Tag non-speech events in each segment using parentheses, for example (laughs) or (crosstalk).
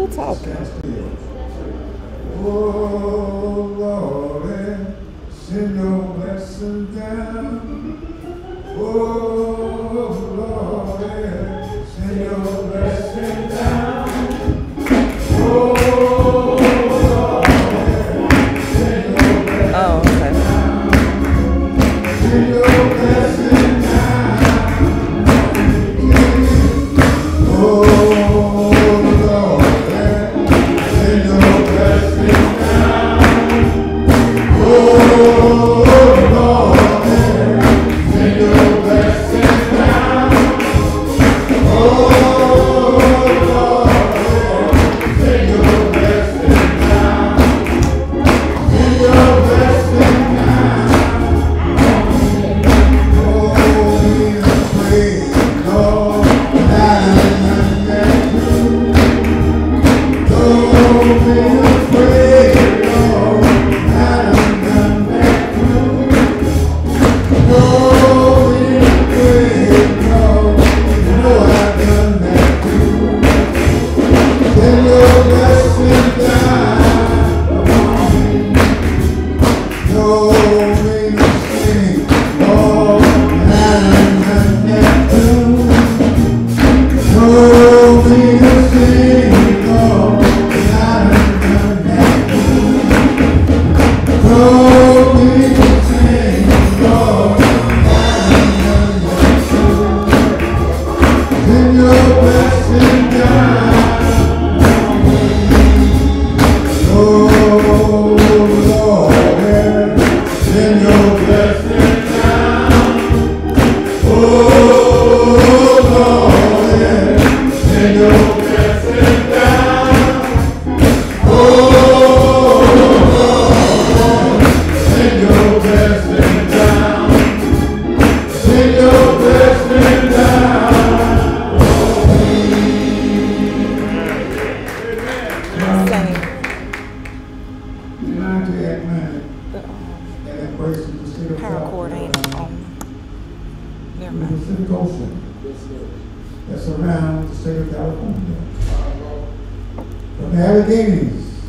Who talking? Oh, Lord, send your blessing down. Oh, Lord, send your blessing down. From the Alleghenies,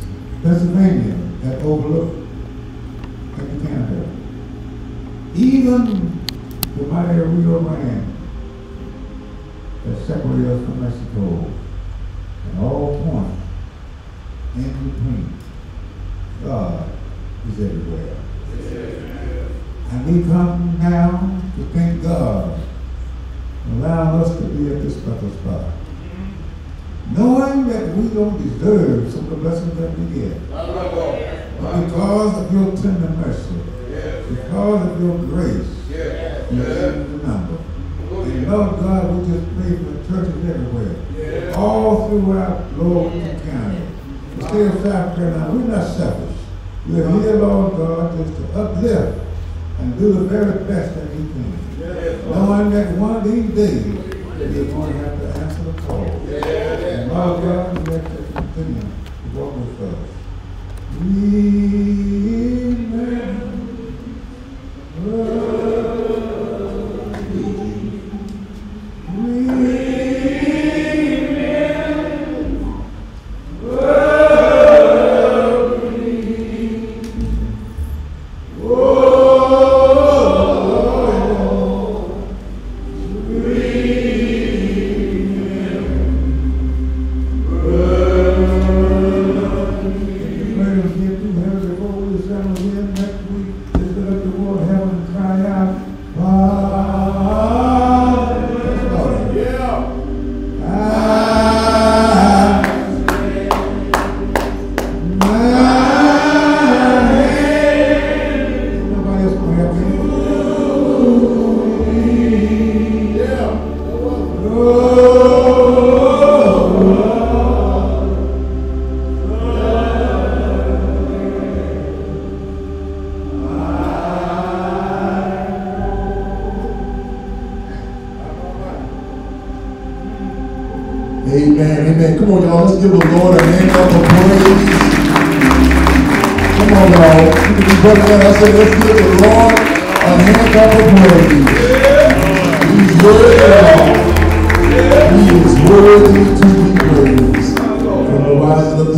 Pennsylvania, that overlook into Canada. Even the mighty Rio Grande that separates us from Mexico. And all points in between. God is everywhere. And we come now to thank God for allowing us to be at this special spot. Knowing that we don't deserve some of the blessings that we get. But because of your tender mercy, because of your grace, you remember. And Lord God, we just pray for the churches everywhere. All throughout Lord County. The state of South Carolina, we're not selfish. We're here, Lord God, just to uplift and do the very best that we can. Knowing that one of these days, we're going to have Lord God, we have to continue to walk with us. Nobody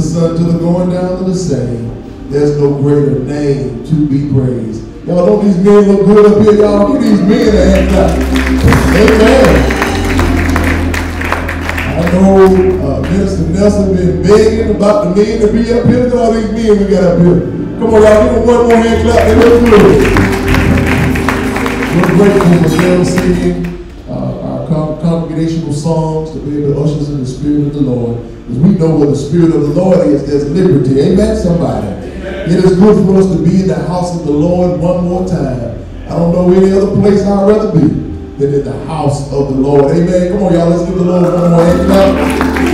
sun to the going down of the same. There's no greater name to be praised. Y'all don't these men look good up here, y'all? Give these men a hand clap. Amen. I know uh, Minister Nelson been begging about the men to be up here. Look at all these men we got up here. Come on, y'all, give them one more hand clap. They look good. We're grateful for them singing uh, our con- congregational songs to be able to usher us in the Spirit of the Lord. Because we know where the Spirit of the Lord is, there's liberty. Amen, somebody. It is good for us to be in the house of the Lord one more time. I don't know any other place I'd rather be than in the house of the Lord. Amen. Come on, y'all. Let's give the Lord one more hand clap.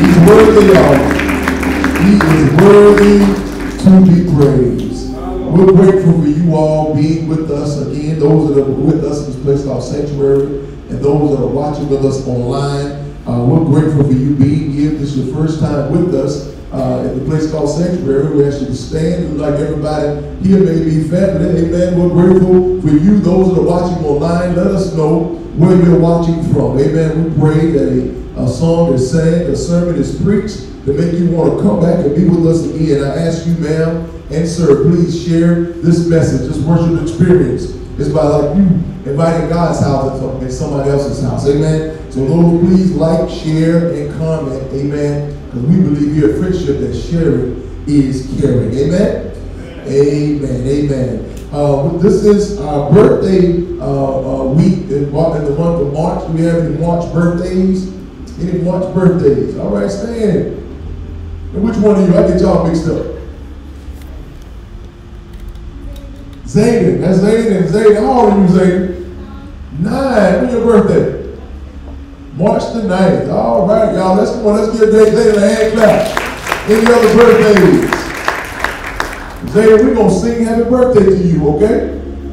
He's worthy, y'all. He is worthy to be praised. We're grateful for you all being with us again, those that are with us in this place called Sanctuary, and those that are watching with us online. Uh, we're grateful for you being here. This is your first time with us uh, at the place called Sanctuary. We ask you to stand and like everybody here may be family. Amen. We're grateful for you, those that are watching online. Let us know where you're watching from. Amen. We pray that a, a song is sang, a sermon is preached to make you want to come back and be with us again. I ask you, ma'am and sir, please share this message, this worship experience. It's by like you inviting God's house in somebody else's house. Amen. So Lord, please like, share, and comment. Amen. Because we believe here Friendship that sharing is caring. Amen. Amen. Amen. Uh, this is our birthday uh, uh, week in, in the month of March. We have any March birthdays? Any March birthdays? All right, stand. And which one of you? I get y'all mixed up. Zayden. That's Zayden. Zayden. How old are you, Zayden? Nine. When's your birthday? March the 9th. All right, y'all. Let's come on. Let's give Zayden a hand clap. Any other birthdays? Zayden, we're going to sing happy birthday to you, okay?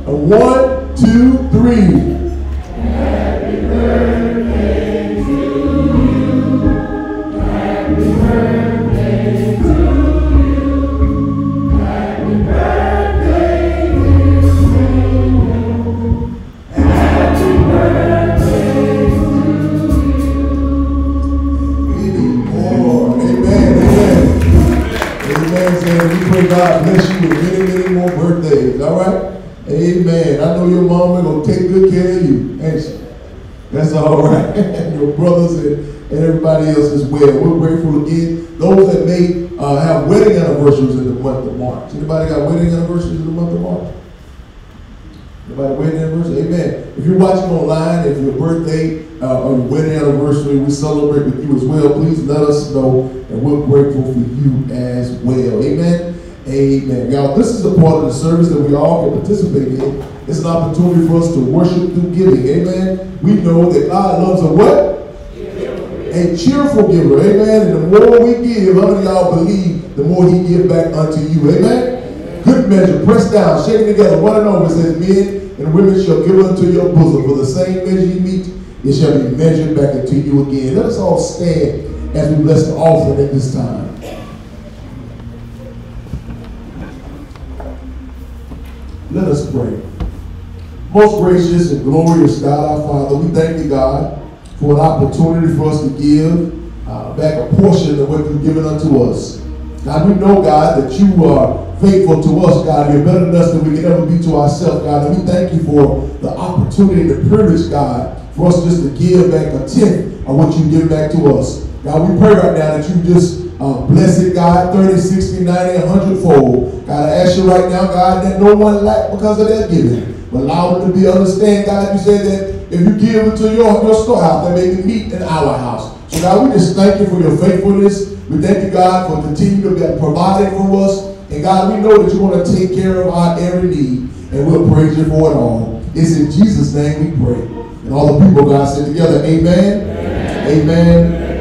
A one, two, three. God bless you with many, many more birthdays. All right. Amen. I know your mama gonna take good care of you, ain't she? That's all right. (laughs) your brothers and, and everybody else as well. We're grateful again. Those that may uh, have wedding anniversaries in the month of March. Anybody got wedding anniversaries in the month of March? Anybody wedding anniversary? Amen. If you're watching online, if your birthday uh, or your wedding anniversary, we celebrate with you as well. Please let us know, and we're grateful for you as well. Amen. Amen. Y'all, this is a part of the service that we all can participate in. It's an opportunity for us to worship through giving. Amen. We know that God loves a what? A cheerful giver. Amen. And the more we give, how many y'all believe the more he give back unto you? Amen. Good measure, pressed down, shaken together, one and over, says men and women shall give unto your bosom. For the same measure you meet, it shall be measured back into you again. Let us all stand as we bless the offering at this time. Let us pray. Most gracious and glorious God, our Father, we thank you, God, for an opportunity for us to give uh, back a portion of what you've given unto us. God, we know, God, that you are faithful to us, God. You're better than us than we can ever be to ourselves, God. And we thank you for the opportunity, the privilege, God, for us just to give back a tenth of what you give back to us. God, we pray right now that you just uh, bless it, God, 30, 60, 90, 100 fold. God, I ask you right now, God, that no one lack because of their giving. But allow them to be understand, God, you said that if you give into your, your storehouse, there may be meat in our house. So God, we just thank you for your faithfulness. We thank you, God, for continuing to be providing for us. And God, we know that you want to take care of our every need. And we'll praise you for it all. It's in Jesus' name we pray. And all the people, God, said together, amen. Amen. Amen. Amen.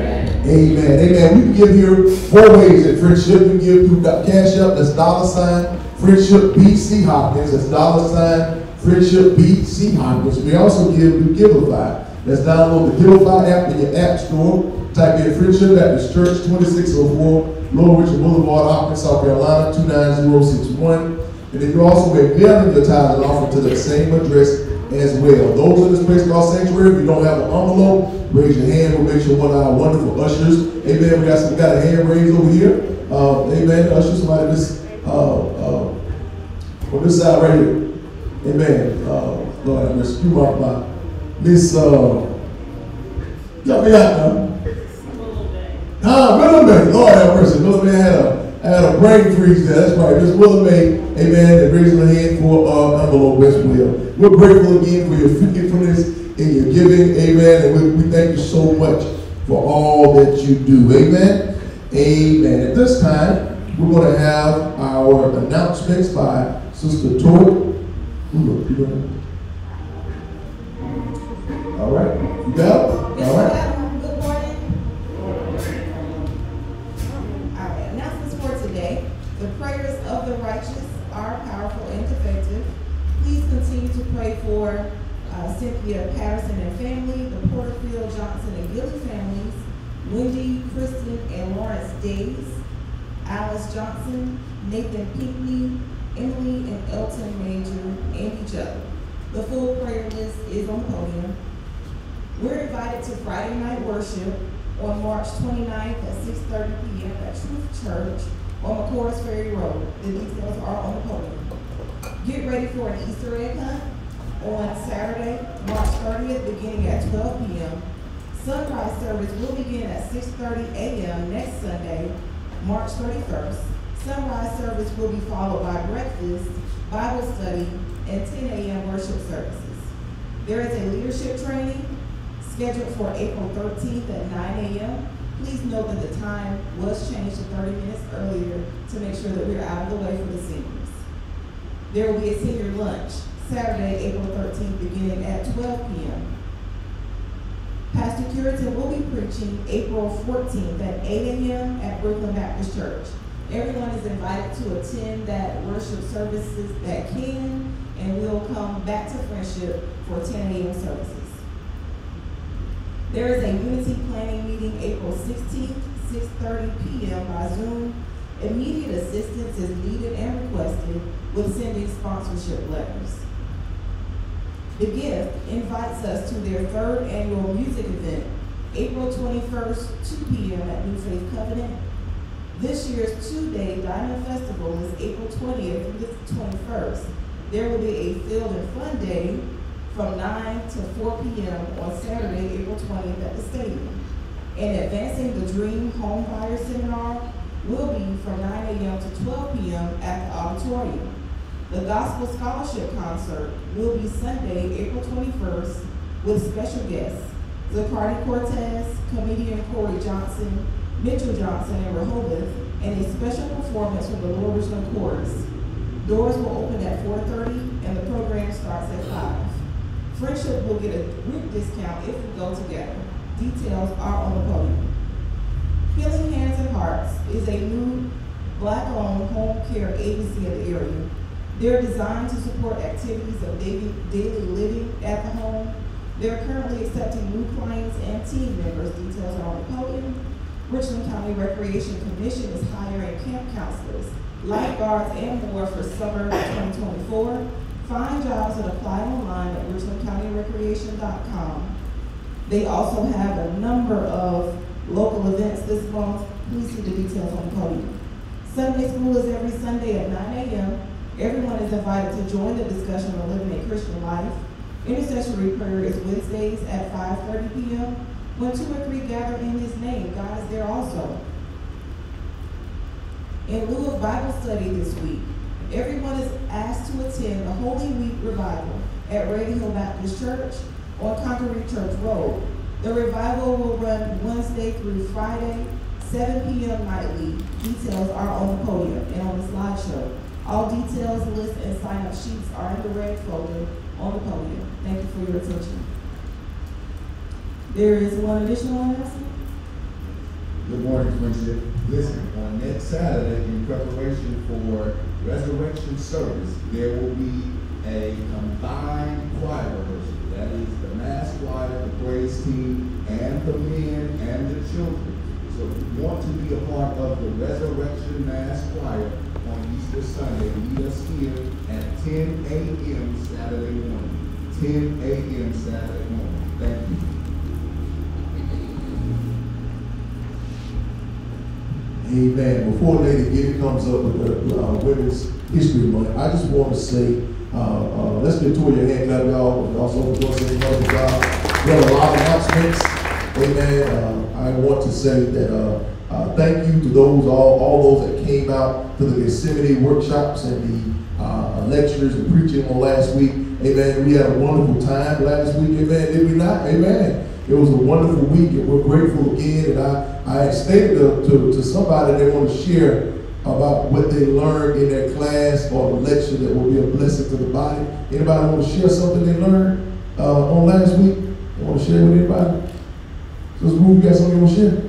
We can give here four ways at Friendship. We can give through Cash App, that's dollar sign, Friendship BC Hopkins, that's dollar sign, Friendship BC Hopkins. We also give through Givelify. Let's download the Givelify app in your app store. Type in Friendship Baptist Church, 2604 Lower Richland Boulevard, South Carolina, 29061. And then you also may mail your tithe and offering to that same address as well. Those in this place called sanctuary, if you don't have an envelope, raise your hand. We'll make sure one of our wonderful ushers. Amen. We got some, we got a hand raised over here. Uh, amen. Usher somebody this uh, uh, on this side right here. Amen. Uh, Lord, I'm excuse my, my Miss uh, help me out now. Ah, May. Lord have mercy. May had a had a brain freeze there. That's right. Miss Willow May, amen, and raising her hand for uh, envelope as well. We're grateful again for your faithfulness and your giving, amen. And we, we thank you so much for all that you do, amen. Amen. At this time, we're going to have our announcements by Sister Tori. All right. You got it? All right. ma'am. Good morning. All right, announcements for today. The prayers of the righteous are powerful and effective. Please continue to pray for uh, Cynthia Patterson and family, the Porterfield, Johnson, and Gilly families, Wendy, Kristen, and Lawrence Days, Alice Johnson, Nathan Pinckney, Emily and Elton Major, and each other. The full prayer list is on the podium. We're invited to Friday night worship on March 29th at 6:30 PM at Truth Church on McCords Ferry Road. The details are on the podium. Get ready for an Easter egg hunt on Saturday, March 30th, beginning at 12 PM. Sunrise service will begin at 6:30 AM next Sunday, March 31st. Sunrise service will be followed by breakfast, Bible study, and 10 AM worship services. There is a leadership training scheduled for April thirteenth at nine AM. Please note that the time was changed to thirty minutes earlier to make sure that we're out of the way for the seniors. There will be a senior lunch Saturday, April thirteenth, beginning at twelve PM. Pastor Cureton will be preaching April fourteenth at eight AM at Brooklyn Baptist Church. Everyone is invited to attend that worship services that can, and we'll come back to Friendship for ten AM services. There is a unity planning meeting April sixteenth, six thirty P M by Zoom. Immediate assistance is needed and requested with sending sponsorship letters. The Gift invites us to their third annual music event, April twenty-first, two P M at New Faith Covenant. This year's two-day Diamond Festival is April twentieth through the twenty-first. There will be a field and fun day from nine to four P M on Saturday, April twentieth at the stadium. And Advancing the Dream Home Buyer Seminar will be from nine A M to twelve P M at the auditorium. The Gospel Scholarship Concert will be Sunday, April twenty-first, with special guests, Zacardi Cortez, comedian Corey Johnson, Mitchell Johnson, and Rehoboth, and a special performance from the Lower Richland Chorus. Doors will open at four thirty, and the program starts at five. Friendship will get a group discount if we go together. Details are on the podium. Healing Hands and Hearts is a new black-owned home care agency in the area. They're designed to support activities of daily, daily living at the home. They're currently accepting new clients and team members. Details are on the podium. Richland County Recreation Commission is hiring camp counselors, lifeguards, and more for summer 2024. Find jobs and apply online at richlandcountyrecreation.com. They also have a number of local events this month. Please see the details on the podium. Sunday school is every Sunday at nine AM. Everyone is invited to join the discussion on living a Christian life. Intercessory prayer is Wednesdays at five thirty PM. When two or three gather in his name, God is there also. In lieu of Bible study this week, everyone is asked to attend the Holy Week revival at Hill Baptist Church on Concord Church Road. The revival will run Wednesday through Friday, seven P M nightly. Details are on the podium and on the slideshow. All details, lists, and sign-up sheets are in the red folder on the podium. Thank you for your attention. There is one additional announcement. Good morning, Friendship. Listen, on next Saturday, in preparation for resurrection service, there will be a combined choir rehearsal. That is the mass choir, the praise team, and the men and the children. So if you want to be a part of the resurrection mass choir Sunday, meet us here at ten AM Saturday morning. ten AM Saturday morning. Thank you. Amen. Before Lady Giddy comes up with the uh, Women's History Month, I just want to say, uh, uh, let's get to your hand clap, y'all. And Also, for doing such a wonderful job. We have a lot of announcements. Amen. Uh, I want to say that uh, thank you to those, all, all those that came out to the Gethsemane workshops and the uh, lectures and preaching on last week. Amen. We had a wonderful time last week. Amen. Did we not? Amen. It was a wonderful week, and we're grateful again. And I, I stated to, to, to somebody they want to share about what they learned in their class or the lecture that will be a blessing to the body. Anybody want to share something they learned uh, on last week? Want to share with anybody? Sister Ruth, you got something you want to share?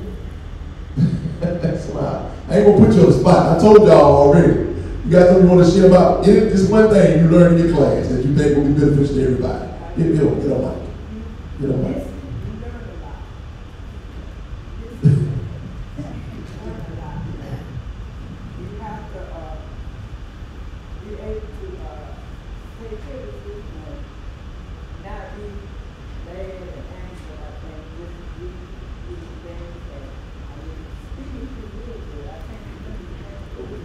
(laughs) Smile. I ain't gonna put you on the spot. I told y'all already. You got something you want to share about? Any, this one thing you learned in your class that you think will be beneficial to everybody. Get, get on, get on mic. Get on. You have to, uh, be able to, uh, take criticism and not be bad and angry, I think, just do, do things that, I mean, speaking to you is good, I think you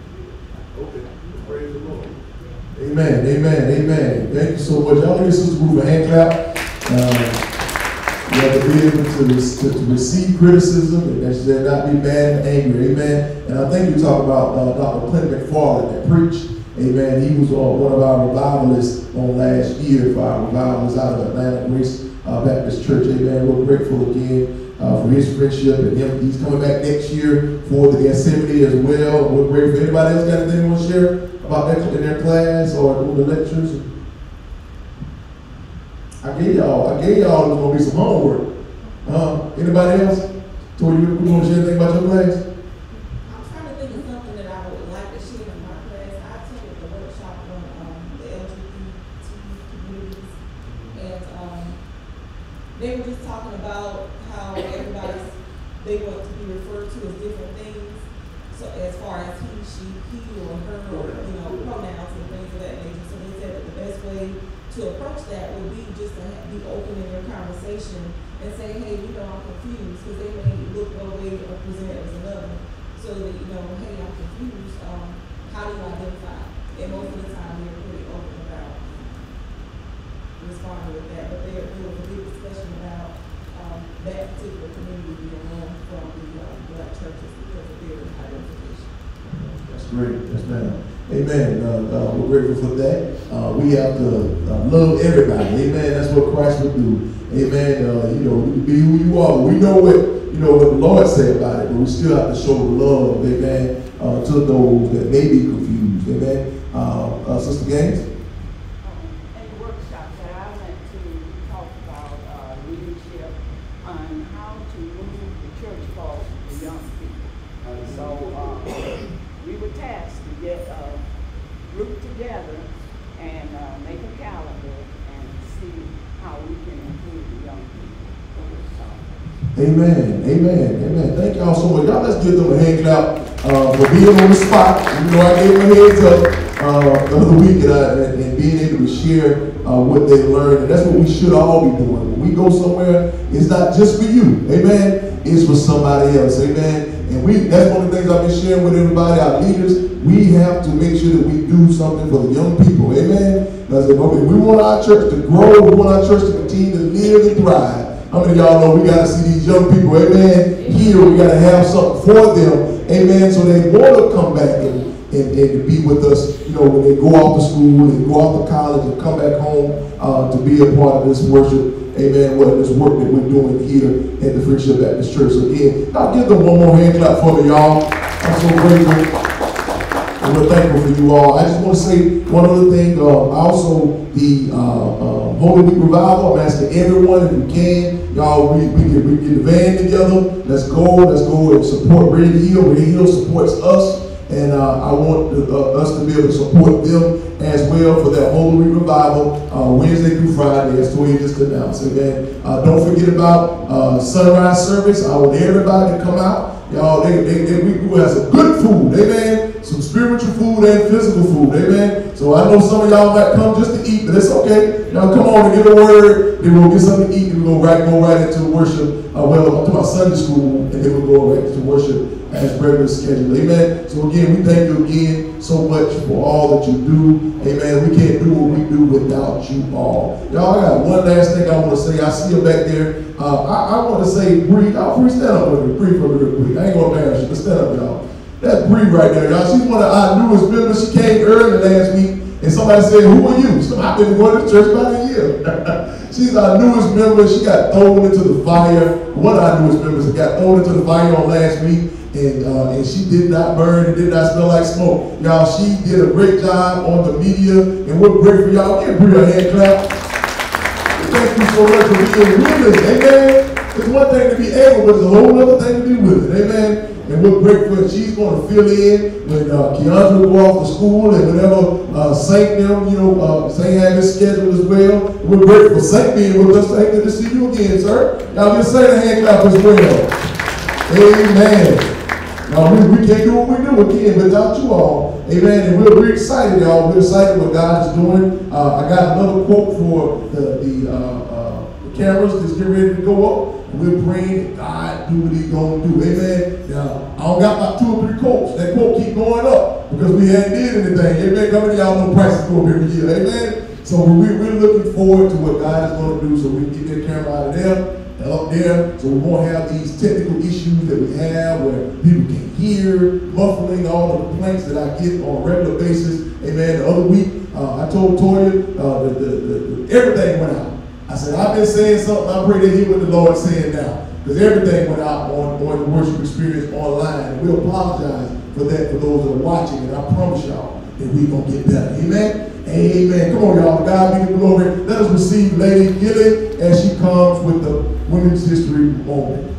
do Okay, praise the Lord. Amen, amen, amen. Thank you so much. Y'all give Sister Ruth a hand clap. Uh, you have to be able to, to, to receive criticism and that should not be mad and angry. Amen. And I think you talk about uh, Dr. Clint McFarland that preached. Amen. He was uh, one of our revivalists on last year for our revivalists out of Atlanta Grace uh, Baptist Church. Amen. We're grateful again uh, for his friendship and him. He's coming back next year for the Gethsemane as well. We're grateful. Anybody else got anything they want to share about that in their class or doing the lectures? I gave y'all, I gave y'all there's gonna be some homework. Uh, anybody else? Tori, you, want to share anything about your class? I'm trying to think of something that I would like to share in my class. I attended the workshop on, um, the LGBT communities. And, um, they were just talking about how everybody's, they want to be referred to as different things. So as far as he, she, he, or her, or, you know, pronouns and things of that nature. So they said that the best way to approach that would be just to ha- be open in your conversation and say, hey, you know, I'm confused, because they may look one way or present as another. So that, you know, hey, I'm confused, um, how do you identify? And most of the time, they're pretty open about responding with that, but there, there was a big discussion about, um, that particular community being run from the, uh, black churches because of their identification. That's great. Yes, ma'am. Amen. Uh, uh, we're grateful for that. Uh, we have to uh, love everybody. Amen. That's what Christ would do. Amen. Uh, you know, be who you are. We know what you know what the Lord said about it, but we still have to show love. Amen. Uh, to those that may be confused. Amen. Sister Gaines. In the workshop that I went to, we talked about, uh, leadership on how to move the church forward for young people. And so, uh, we were tasked to get a group together and, uh, make a calendar and see how we can improve the young people. So, Amen. Amen. Amen. Thank y'all give them a hand clap uh, for being on the spot. You know, I gave them a heads up uh, the other week and, I, and, and being able to share uh, what they learned. And that's what we should all be doing. When we go somewhere, it's not just for you. Amen. It's for somebody else. Amen. And we that's one of the things I've been sharing with everybody, our leaders. We have to make sure that we do something for the young people. Amen. That's Because if we want our church to grow, we want our church to continue to live and thrive. How many of y'all know we got to see these young people, amen, here, we got to have something for them, amen, so they want to come back and, and, and to be with us, you know, when they go off to school and go off to college and come back home uh, to be a part of this worship, amen, what this work that we're doing here at the Friendship Baptist Church. So again, I'll give them one more hand clap for me, y'all. I'm so grateful. And we're thankful for you all. I just want to say one other thing. Uh, also, the uh, uh, Holy Week Revival, I'm asking everyone, if you can, y'all, we, we, get, we get the van together. Let's go. Let's go and support Heal. Ready to Heal supports us. And uh, I want uh, us to be able to support them as well for that Holy Week Revival uh, Wednesday through Friday, as Toya just announced. Amen. Don't forget about sunrise service. I want everybody to come out. Y'all, they, they, they, we, we have some good food. Amen. Some spiritual food and physical food, amen. So I know some of y'all might come just to eat, but it's okay. Y'all come on and get a word, then we'll get something to eat, and we'll go right, go right into worship. Uh, well, I'm talking about Sunday school, and then we'll go right into worship as regular schedule. Amen. So again, we thank you again so much for all that you do. Amen. We can't do what we do without you all. Y'all, I got one last thing I want to say. I see you back there. Uh, I, I want to say, Bree, I'll free stand up with me. Bree for real quick. I ain't going to embarrass you, but stand up, y'all. That's Bree right there, y'all. She's one of our newest members. She came early last week, and somebody said, who are you? So I've been going to church about a year. (laughs) She's our newest member. She got thrown into the fire. One of our newest members got thrown into the fire on last week and uh, and she did not burn and did not smell like smoke. Y'all, she did a great job on the media, and we're grateful. Y'all give Brie a hand clap. Thank you so much for being with us, amen. It's one thing to be able, but it's a whole other thing to be with it, amen. And we're grateful that she's going to fill in when uh, Keandra go off to school and whenever uh, Saint them, you know, uh, Saint have his schedule as well. We're grateful Saint being with us. Thank good to see you again, sir. Y'all just say the hand clap as well. Amen. Now, we, we can't do what we do again without you all. Amen. And we're, we're excited, y'all. We're excited what God is doing. Uh, I got another quote for the, the, uh, cameras that's getting ready to go up. We're praying God do what He's going to do. Amen. Now, I don't got my two or three quotes. That quote keep going up because we hadn't did anything. Amen. How many y'all know prices go up every year? Amen. So we, we're looking forward to what God is going to do so we can get that camera out of there and up there so we won't have these technical issues that we have where people can hear, muffling, all the complaints that I get on a regular basis. Amen. The other week, uh, I told Toya uh, that the, the, the, everything went out. I said, I've been saying something. I pray they hear what the Lord's saying now. Because everything went out on, on the worship experience online. And we apologize for that for those that are watching. And I promise y'all that we're going to get better. Amen. Amen. Come on, y'all. God be the glory. Let us receive Lady Gilly as she comes with the Women's History Moment.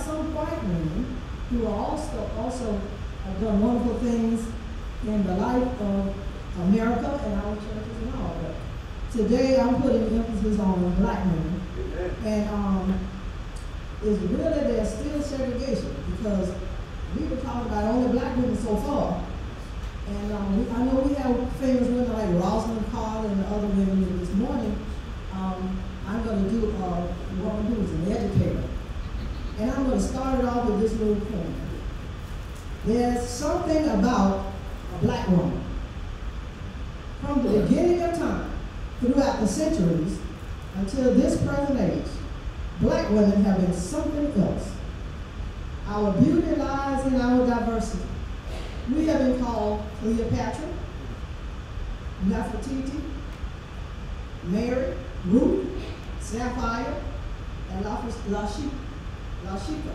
some white women who are also, also have done wonderful things in the life of America and our churches and all. But today I'm putting emphasis on black women. And um, it's really there's still segregation because we were talking about only black women so far. And um, we, I know we have famous women like Rosalynn Carter and the other women this morning. Um, I'm going to do a woman who is an educator. And I'm going to start it off with this little point. There's something about a black woman. From the beginning of time, throughout the centuries, until this present age, black women have been something else. Our beauty lies in our diversity. We have been called Cleopatra, Nefertiti, Mary, Ruth, Sapphire, and Lachish. La Chica.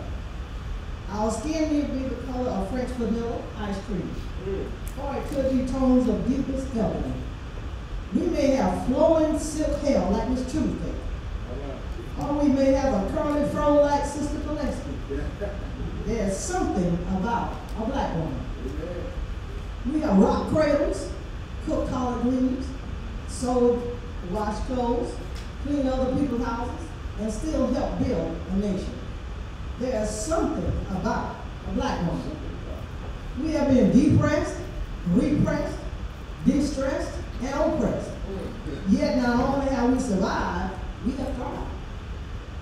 Our skin may be the color of French vanilla ice cream, mm. or it could be tones of deepest ebony. We may have flowing silk hair like Miss Tuesday, right. or we may have a curly fro like Sister Gillespie. Yeah. There's something about a black woman. Yeah. We have rock cradles, cook collard greens, sold wash clothes, clean other people's houses, and still help build a nation there's something about a black woman. We have been depressed, repressed, distressed, and oppressed. Yet not only have we survived, we have thrived.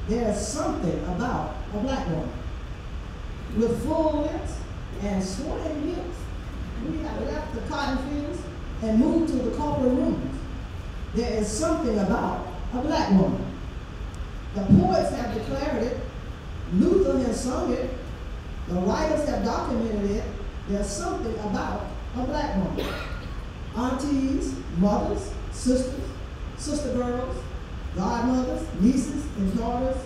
There's something about a black woman. With full lips and swaying hips, we have left the cotton fields and moved to the corporate rooms. There is something about a black woman. The poets have declared it aunties, mothers, sisters, sister girls, godmothers, nieces, and daughters,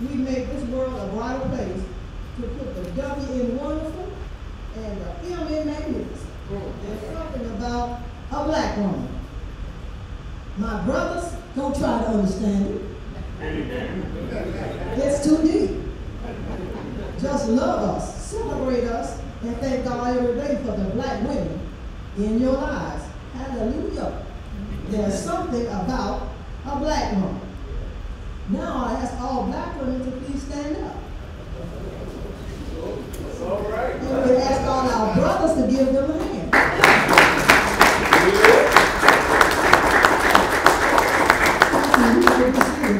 we make this world a brighter place to put the W in wonderful and the M in magnificent. There's something about a black woman. My brothers, don't try to understand it. It's too deep. Just love us, celebrate us, and thank God every day for the black women in your lives. Hallelujah. There's something about a black woman. Now I ask all black women to please stand up. And we ask all our brothers to give them a hand.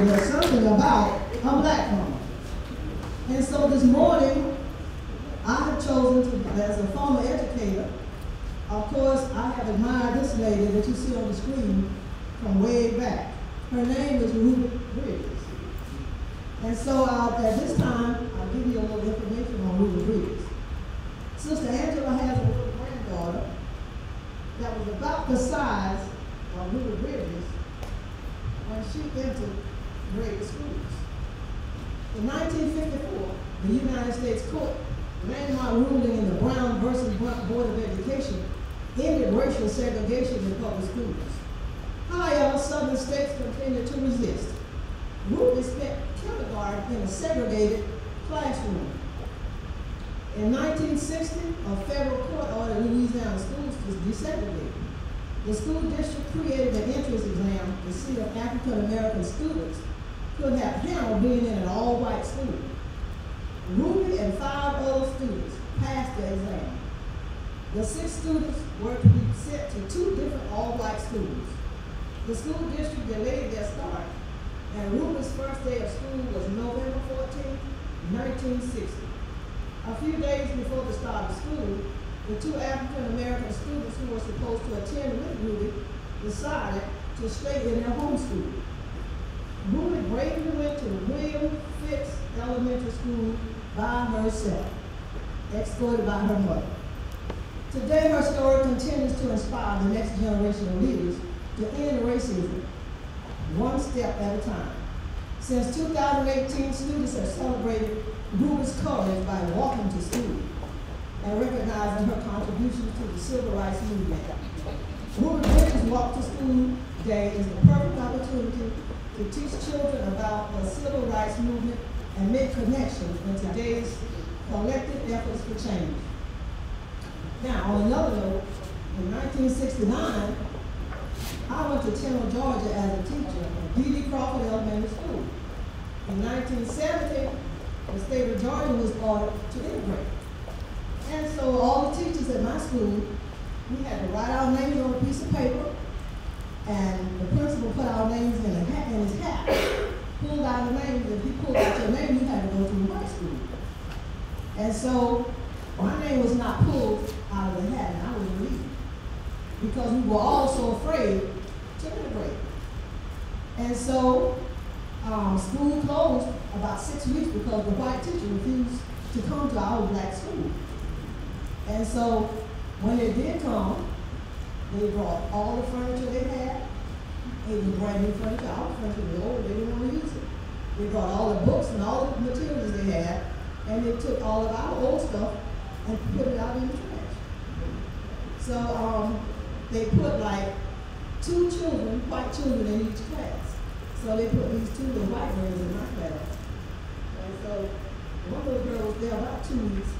There's something about a black woman. And so this morning, I have chosen to, as a former educator, of course, I have admired this lady that you see on the screen from way back. Her name is Ruby Bridges. And so uh, at this time, I'll give you a little information on Ruby Bridges. Sister Angela has a little granddaughter that was about the size of Ruby Bridges when she entered grade schools. In 1954, the United States Court landmark ruling in the Brown versus Board of Education ended racial segregation in public schools. However, southern states continued to resist. Ruby spent kindergarten in a segregated classroom. In 1960, a federal court ordered Louisiana schools to desegregate. The school district created an entrance exam to see if African American students could have handled being in an all-white school. Ruby and five other students passed the exam. The six students were to be sent to two different all-white schools. The school district delayed their start, and Ruby's first day of school was November 14, 1960. A few days before the start of school, the two African American students who were supposed to attend with Ruby decided to stay in their home school. Ruby bravely went to William Frantz Elementary School by herself, escorted by her mother. Today, her story continues to inspire the next generation of leaders to end racism one step at a time. Since 2018, students have celebrated Ruby's courage by walking to school and recognizing her contributions to the civil rights movement. Bridges Walk to School Day is the perfect opportunity to teach children about the civil rights movement and make connections in today's collective efforts for change. Now, on another note, in 1969, I went to Tennille, Georgia as a teacher at D.D. Crawford Elementary School. In 1970, the state of Georgia was ordered to integrate. And so all the teachers at my school, we had to write our names on a piece of paper, and the principal put our names in a hat, in his hat, pulled out the names, if he pulled out your name, you had to go the high school. And so my name was not pulled out of the hat, and I was relieved because we were all so afraid to integrate. And so um, school closed about six weeks because the white teacher refused to come to our black school. And so when they did come, they brought all the furniture they had. It was brand new furniture. Our furniture was old. They didn't want to use it. They brought all the books and all the materials they had, and they took all of our old stuff and put it out in the trash. So um, they put like two children, white children in each class. So they put these two little white girls in my class. And so one little girl was there about two weeks,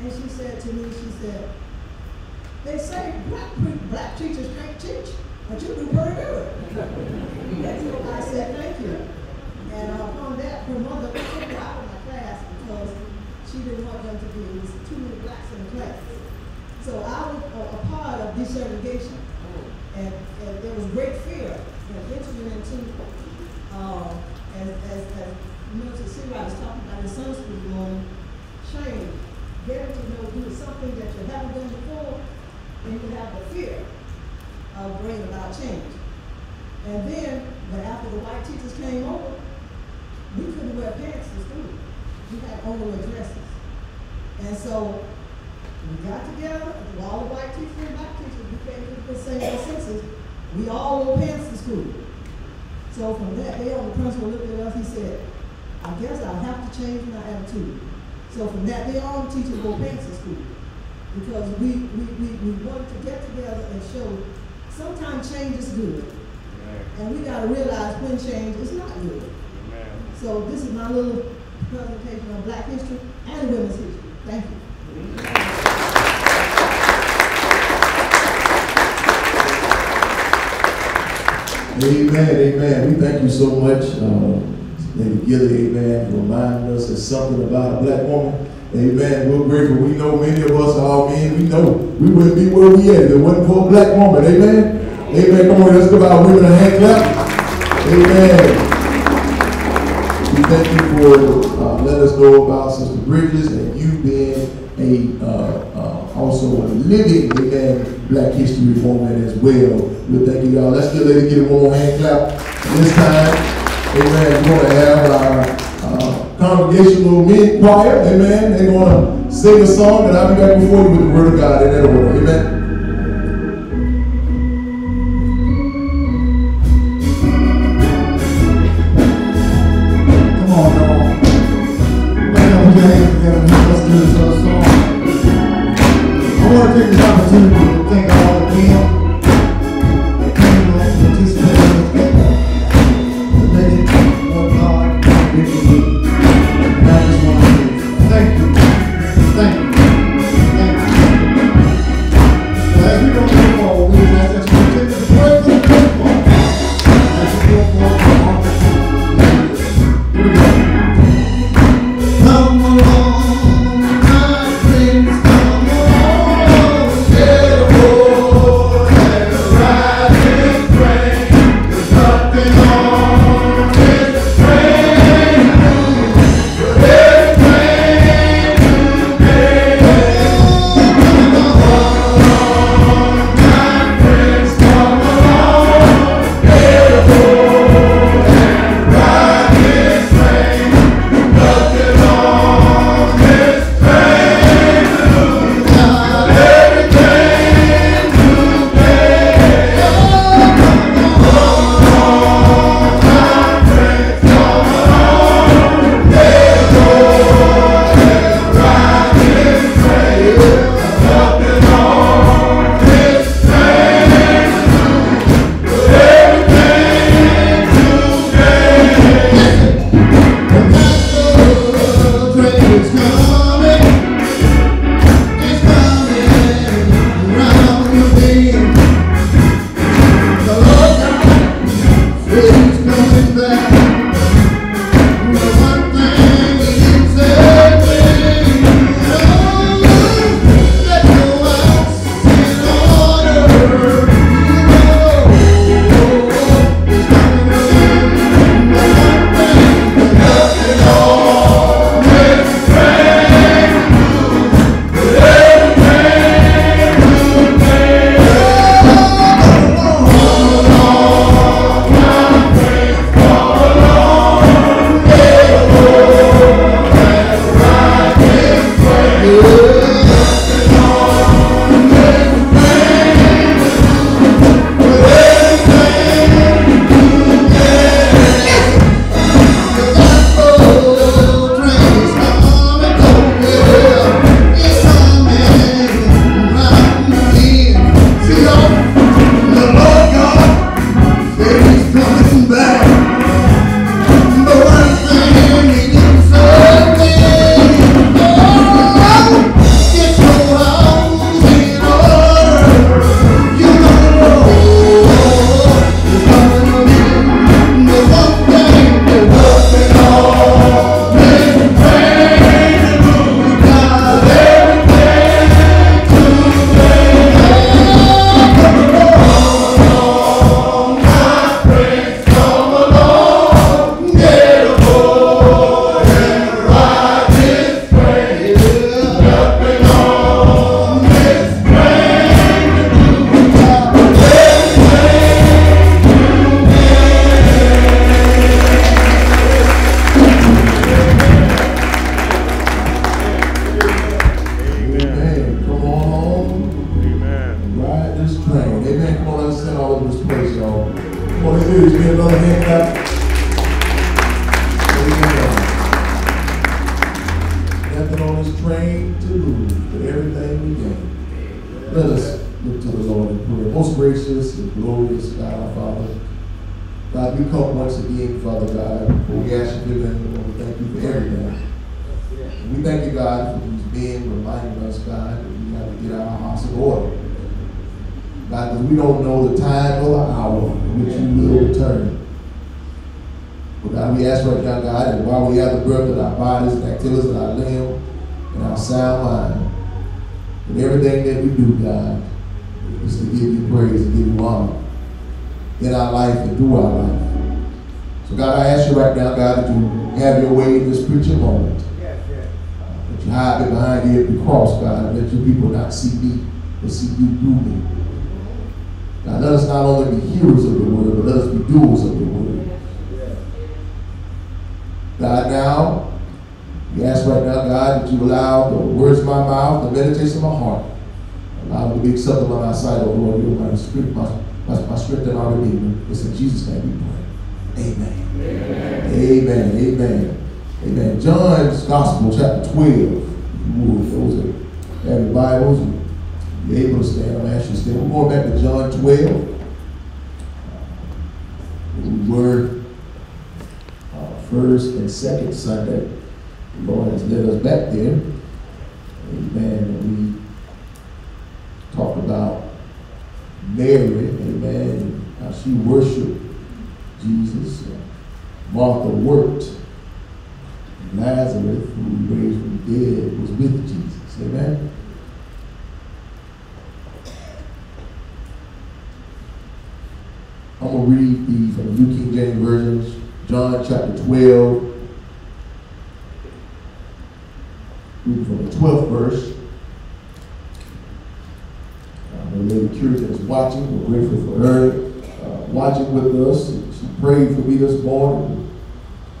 and she said to me, she said, they say black, black teachers can't teach, but you do pretty good. I said, thank you. And upon that, her mother took her out of my class because she didn't want them to be, too many blacks in the class. So I was a, a part of desegregation. And, and there was great fear and entering into, uh, as, as, as Minister Seawright was talking about in Sunday school morning, shame, getting to know do something that you haven't done before, and you have the fear of bringing about change. And then, but after the white teachers came over, we couldn't wear pants to school. We had only dresses. And so we got together, all the white teachers and black teachers, we came to the same consensus. We all wore pants to school. So from that day on, the principal looked at us, he said, I guess I'll have to change my attitude. So from that day on, the teachers go pants to school. Because we, we, we, we wanted to get together and show sometimes change is good. And we gotta realize when change is not good. So this is my little presentation on black history and women's history. Thank you. Amen, amen. We thank you so much, uh, Lady Gilly, amen, for reminding us of something about a black woman. Amen. We're grateful. We know many of us are all men. We know we wouldn't be where we at if it wasn't for a black woman. Amen. Amen. Come on, let's give our women a hand clap. Amen. We thank you for uh, letting us know about Sister Bridges and you being a uh, uh, also a living amen Black History woman as well. We thank you, y'all. Let's get Lady get one more hand clap. This time, amen. We're going to have our uh, congregational men choir. Amen. They're going to sing a song, and I'll be back before you with the word of God in that order. Amen. Order. God, because we don't know the time or the hour in which you will return. But God, we ask right now, God, that while we have the breath in our bodies and activities in our limb and our sound mind, and everything that we do, God, is to give you praise and give you honor in our life and through our life. So God, I ask you right now, God, that you have your way in this preaching moment. Yes, yes. That you hide me behind the cross, God, and let your people not see me, see you do me. Now let us not only be hearers of the word, but let us be doers of the word. God, now, we ask right now, God, that you allow the words of my mouth, the meditations of my heart, allow them to be acceptable in my sight, O Lord. You are my strength, my, my, my strength and my redeemer. It's in Jesus' name we pray. Amen. Amen. Amen. Amen. John's Gospel, chapter 12. If you those that have Bibles, you're able to stand, to stand. We're going back to John 12. We were uh, first and second Sunday. The Lord has led us back there. Amen. We talked about Mary, amen, how she worshiped Jesus. Martha worked. Lazarus, who raised from the dead, was with Jesus. Amen. I'm going to read the from the New King James Versions, John chapter 12, reading from the 12th verse. Uh, the lady Cureton is watching. We're grateful for her uh, watching with us. She prayed for me this morning.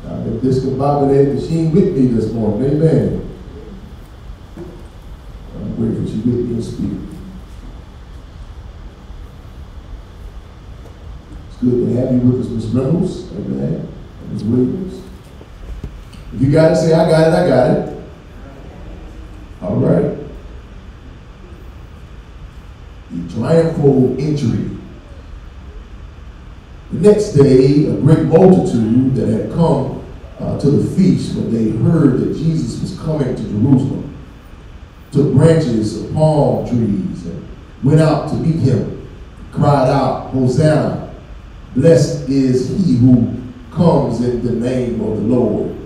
Uh, if this combobulated, she ain't with me this morning. Amen. I'm grateful she's with me in spirit. It's good to have you with us, Miss Reynolds. Amen. And Ms. Williams. If you got it, say, I got it, I got it. All right. The triumphal entry. The next day, a great multitude that had come uh, to the feast when they heard that Jesus was coming to Jerusalem took branches of palm trees and went out to meet him, cried out, Hosanna, blessed is he who comes in the name of the Lord,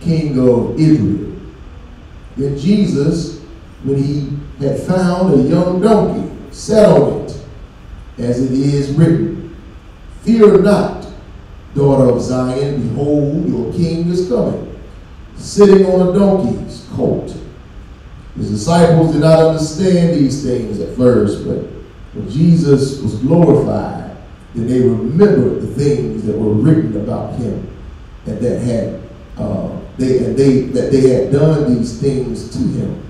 King of Israel. Then Jesus, when he had found a young donkey, sat on it, as it is written, Fear not, daughter of Zion, behold, your king is coming, sitting on a donkey's colt. His disciples did not understand these things at first, but when Jesus was glorified, then they remembered the things that were written about him and that had uh, they and they that they had done these things to him.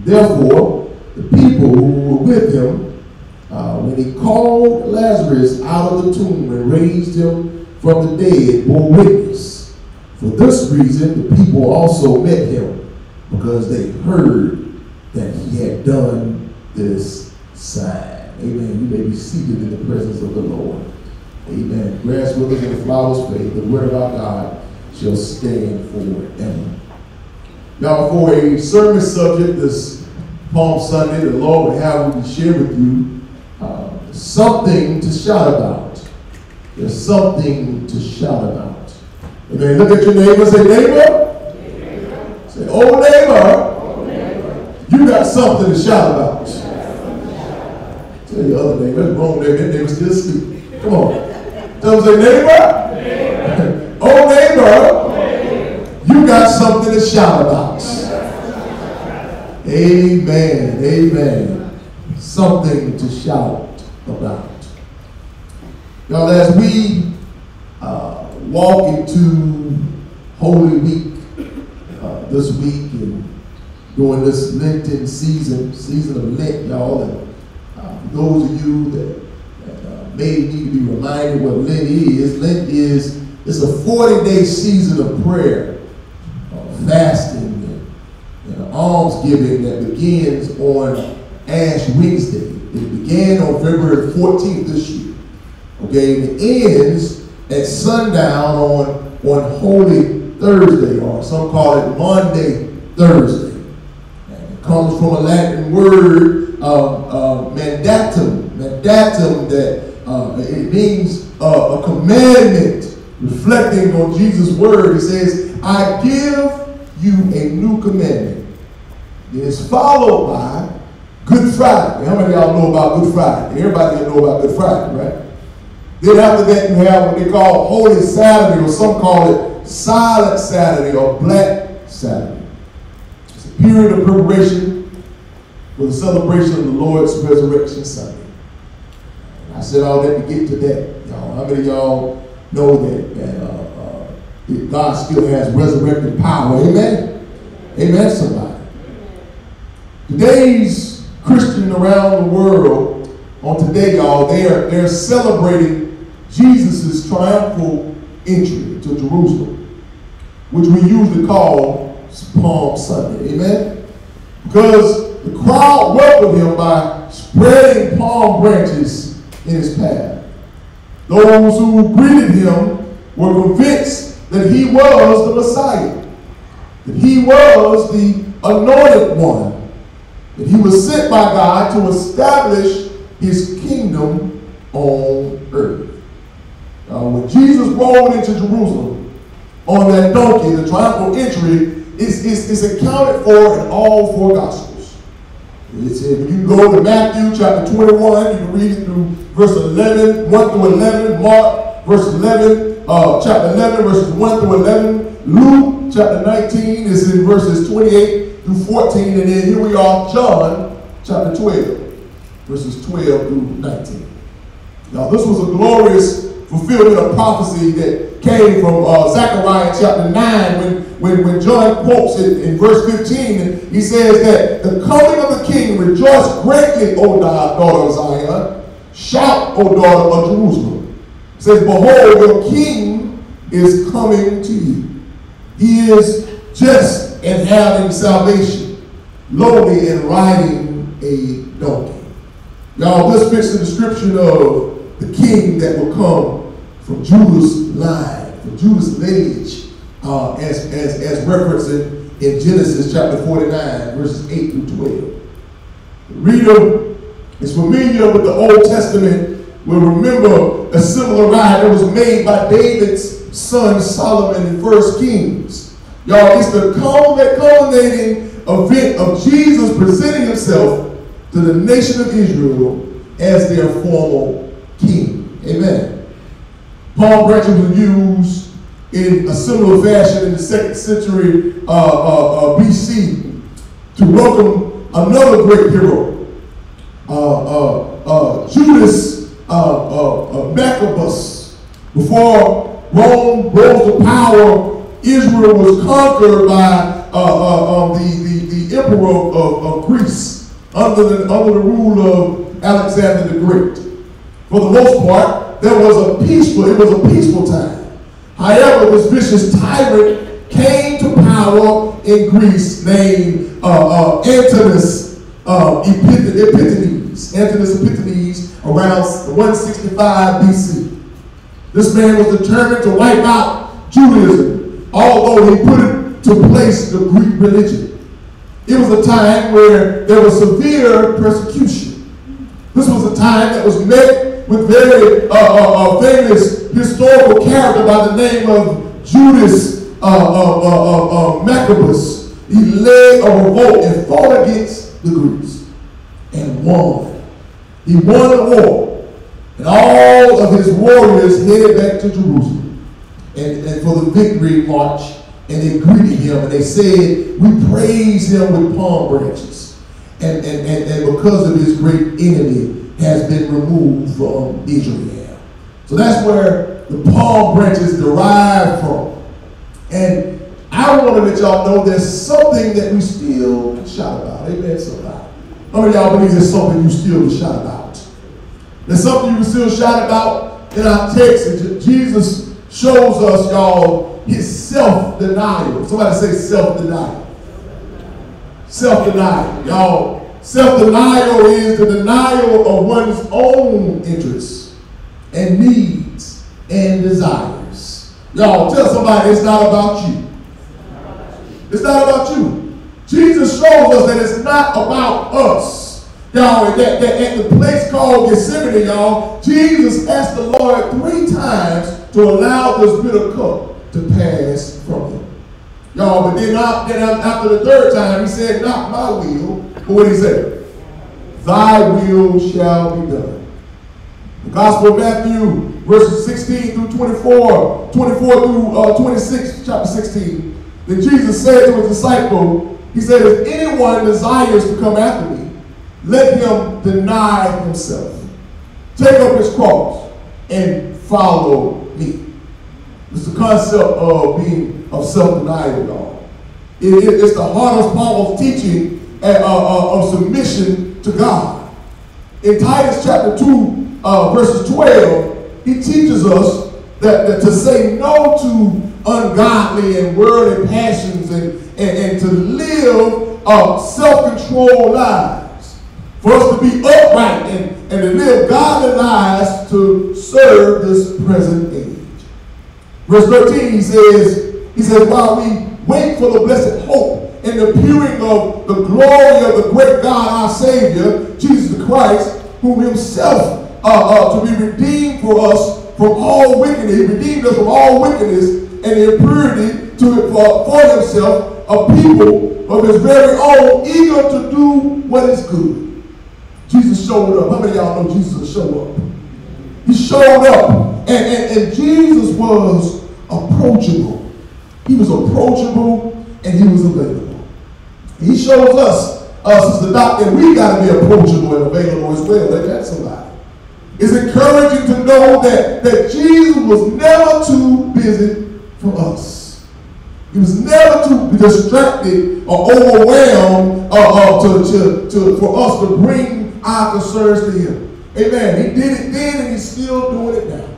Therefore, the people who were with him, uh, when he called Lazarus out of the tomb and raised him from the dead, bore witness. For this reason, the people also met him, because they heard that he had done this sign. Amen. You may be seated in the presence of the Lord. Amen. Grass withers and the flowers fade. The word of our God shall stand forever. Now, for a sermon subject this Palm Sunday, the Lord would have me share with you uh, something to shout about. There's something to shout about. Amen. Look at your neighbor. Say, neighbor. neighbor. Say, oh neighbor. oh neighbor. You got something to shout about. Tell your other neighbor, that's wrong neighbor, that neighbor still asleep. Come on. Tell them, say, neighbor. neighbor. oh neighbor. You got something to shout about. Amen. Amen. Something to shout about. Y'all, as we uh, walk into Holy Week uh, this week and during this Lenten season, season of Lent, y'all, and those of you that, that uh, may need to be reminded what Lent is. Lent is it's a 40 day season of prayer, uh, fasting, and, and almsgiving that begins on Ash Wednesday. It began on February 14th this year. Okay, and it ends at sundown on, on Holy Thursday, or some call it Maundy Thursday. And it comes from a Latin word, uh, uh, mandatum. Mandatum that uh, it means uh, a commandment reflecting on Jesus' word. He says, I give you a new commandment. It is followed by Good Friday. How many of y'all know about Good Friday? Everybody know about Good Friday, right? Then after that, you have what they call Holy Saturday, or some call it Silent Saturday or Black Saturday. It's a period of preparation for the celebration of the Lord's Resurrection Sunday. I said all that to get to that, y'all. How many of y'all know that, that, uh, uh, that God still has resurrected power? Amen? Amen, somebody. Today's Christian around the world, on today, y'all, they are they're celebrating Jesus' triumphal entry to Jerusalem, which we usually call Palm Sunday. Amen? Because the crowd welcomed him by spreading palm branches in his path. Those who greeted him were convinced that he was the Messiah, that he was the anointed one, that he was sent by God to establish his kingdom on earth. Now, when Jesus rolled into Jerusalem on that donkey, the triumphal entry is, is, is accounted for in all four gospels. It's, if you go to Matthew chapter 21, you can read it through verse 11, 1 through 11, Mark verse 11, uh, chapter 11, verses 1 through 11, Luke chapter 19 is in verses 28 through 14, and then here we are, John chapter 12, verses 12 through 19. Now, this was a glorious fulfillment of prophecy that came from uh, Zechariah chapter 9 when, when, when John quotes it in verse 15. He says that the coming of the king, rejoice greatly, O daughter of Zion. Shout, O daughter of Jerusalem. It says, Behold, your king is coming to you. He is just and having salvation, lowly and riding a donkey. Y'all, this fits the description of the king that will come from Judah's line, from Judah's lineage, uh, as, as, as referenced in, in Genesis chapter 49, verses 8 through 12. The reader is familiar with the Old Testament will remember a similar ride that was made by David's son Solomon in 1 Kings. Y'all, it's the culminating event of Jesus presenting himself to the nation of Israel as their formal king. Amen. Palm branches were used in a similar fashion in the second century uh, uh, uh, BC to welcome another great hero, uh, uh, Judas Maccabeus. Before Rome rose to power, Israel was conquered by um, the, the, the emperor of, of Greece under the, under the rule of Alexander the Great. For the most part, there was a peaceful, it was a peaceful time. However, this vicious tyrant came to power in Greece named uh, uh, Antonius uh. Antonius Epiphanes around 165 BC. This man was determined to wipe out Judaism, although he put it to place the Greek religion. It was a time where there was severe persecution. This was a time that was met with very uh, uh, uh, famous historical character by the name of Judas uh, uh, Maccabeus. He led a revolt and fought against the Greeks and won. He won the war. And all of his warriors headed back to Jerusalem and, and for the victory march. And they greeted him and they said, We praise him with palm branches. And, and, and, and because of his great enemy has been removed from Israel. So that's where the palm branches derive from. And I want to let y'all know there's something that we still shout about. Amen, somebody. How many y'all believe there's something you still shout about? There's something you still shout about in our text. And Jesus shows us, y'all, his self-denial. Somebody say self-denial. Self-denial. Y'all, self-denial is the denial of one's own interests and needs and desires. Y'all, tell somebody it's not about you. It's not about you. Jesus shows us that it's not about us. Y'all, that, that at the place called Gethsemane, y'all, Jesus asked the Lord three times to allow this bitter cup to pass from him. Y'all, but then, after the third time, he said, not my will, but what he said? Thy will shall be done. The Gospel of Matthew, verses 16 through 24, 24 through uh, 26, chapter 16. Then Jesus said to his disciple, he said, if anyone desires to come after me, let him deny himself. Take up his cross and follow me. It's the concept of being of self-denial, y'all. It, it, it's the hardest part of teaching uh, uh, of submission to God. In Titus chapter 2, uh, verses 12, he teaches us that, that to say no to ungodly and worldly passions and, and, and to live uh, self-controlled lives. For us to be upright and, and to live godly lives to serve this present age. Verse 13, he says, he says, while we wait for the blessed hope and the appearing of the glory of the great God, our Savior, Jesus Christ, whom himself uh, uh, to be redeemed for us from all wickedness. He redeemed us from all wickedness and impurity to, for, for himself, a people of his very own, eager to do what is good. Jesus showed up. How many of y'all know Jesus showed up? He showed up. And, and, and Jesus was approachable. He was approachable and he was available. He shows us, us as the doctor, we got to be approachable and available as well. Let that somebody. It's encouraging to know that, that Jesus was never too busy for us. He was never too distracted or overwhelmed uh, uh, to, to, to, for us to bring our concerns to him. Amen. He did it then and he's still doing it now.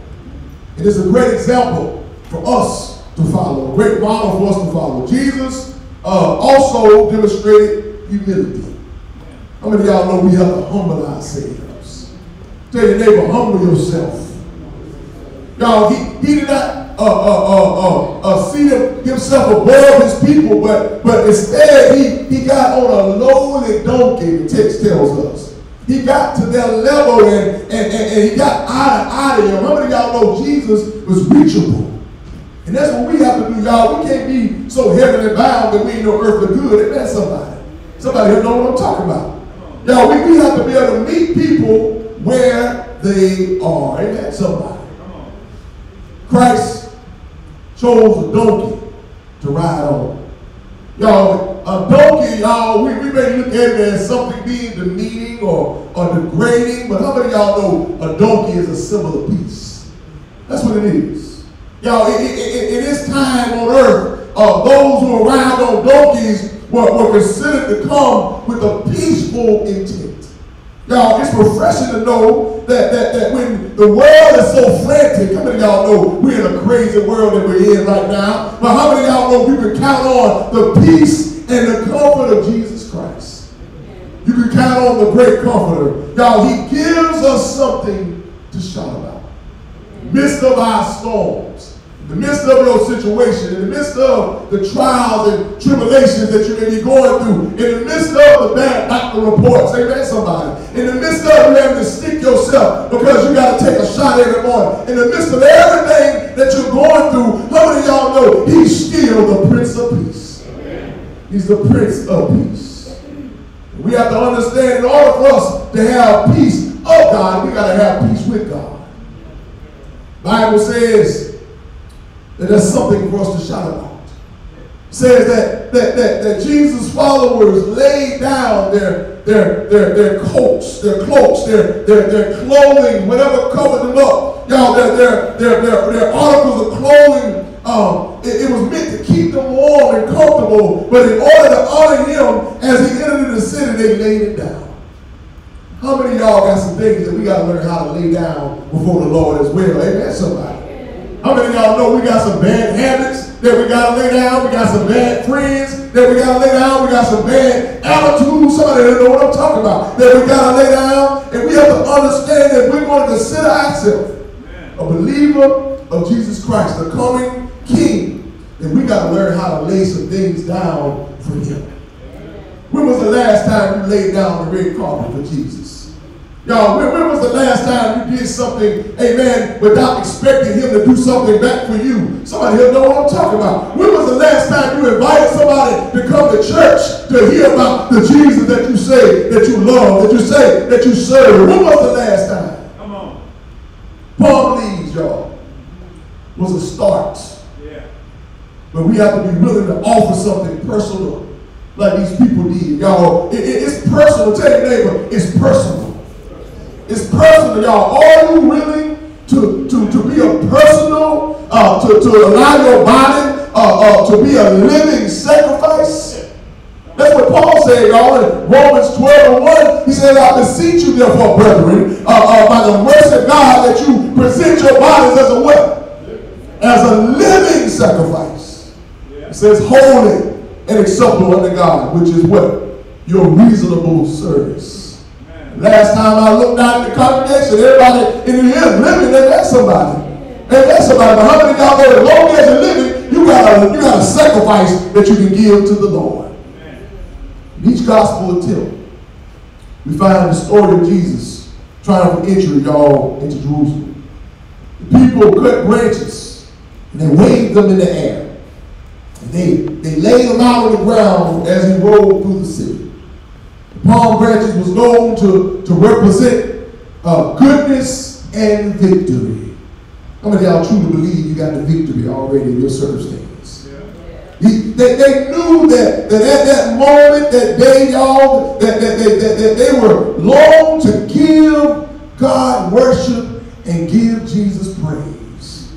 It is a great example for us to follow, a great model for us to follow. Jesus uh, also demonstrated humility. How many of y'all know we have to humble ourselves? Tell your neighbor, humble yourself. Y'all, he, he did not uh, uh, uh, uh, uh, see himself above his people, but, but instead he, he got on a lowly donkey, the text tells us. He got to their level and, and, and, and he got out of, out of them. How many of y'all know Jesus was reachable? And that's what we have to do, y'all. We can't be so heavily bound that we ain't no earthly good. Amen, somebody. Somebody here know what I'm talking about. Y'all, we, we have to be able to meet people where they are. Amen, somebody. Christ chose a donkey to ride on. Y'all, a donkey, y'all, we, we may look at it as something being demeaning or, or degrading, but how many of y'all know a donkey is a symbol of peace? That's what it is. Y'all, in, in, in this time on earth, uh, those who arrived on donkeys were, were considered to come with a peaceful intent. Y'all, it's refreshing to know that, that, that when the world is so frantic, how many of y'all know we're in a crazy world that we're in right now? But how many of y'all know you can count on the peace and the comfort of Jesus Christ? You can count on the great comforter. Y'all, he gives us something to shout about. Midst of our storms, in the midst of your situation, in the midst of the trials and tribulations that you may be going through, in the midst of the bad doctor reports, amen, somebody, in the midst of you having to stick yourself because you got to take a shot every morning, in the midst of everything that you're going through, how many of y'all know he's still the Prince of Peace? He's the Prince of Peace. We have to understand in order for us to have peace of God, we got to have peace with God. Bible says that there's something for us to shout about. says that, that, that, that Jesus' followers laid down their, their, their, their coats, their cloaks, their, their, their clothing, whatever covered them up. Y'all, their, their, their, their, their articles of clothing, um, it, it, was meant to keep them warm and comfortable, but in order to honor him as he entered the city, they laid it down. How many y'all got some things that we got to learn how to lay down before the Lord as well? Amen, somebody. How many of y'all know we got some bad habits that we got to lay down? We got some bad friends that we got to lay down. We got some bad attitudes. Somebody that know what I'm talking about. That we got to lay down. And we have to understand that we're going to consider ourselves a believer of Jesus Christ, the coming King. And we got to learn how to lay some things down for him. When was the last time you laid down the red carpet for Jesus? Y'all, when, when was the last time you did something, amen, without expecting him to do something back for you? Somebody here know what I'm talking about. When was the last time you invited somebody to come to church to hear about the Jesus that you say that you love, that you say that you serve? When was the last time? Come on. Paul leaves, y'all, was a start. Yeah. But we have to be willing to offer something personal like these people did. Y'all, it- it- it's personal. Tell your neighbor, it's personal. It's personal, y'all. Are you willing to, to, to be a personal, uh, to, to allow your body uh, uh, to be a living sacrifice? That's what Paul said, y'all, in Romans 12 and 1. He says, I beseech you, therefore, brethren, uh, uh, by the mercy of God, that you present your bodies as a what? As a living sacrifice. It says, holy and acceptable unto God, which is what? Your reasonable service. Last time I looked out at the congregation, everybody in here living, they got somebody. They got somebody. But how many y'all know as long as you're living, you got a you got a sacrifice that you can give to the Lord. In each gospel attempt, we find the story of Jesus triumphant entry, y'all, into Jerusalem. The people cut branches and they waved them in the air. And they, they laid them out on the ground as he rode through the city. Palm branches was known to, to represent uh, goodness and victory. How many of y'all truly believe you got the victory already in your circumstance? He- they, they knew that, that at that moment, that day, y'all, that, that, that, that, that they were long to give God worship and give Jesus praise.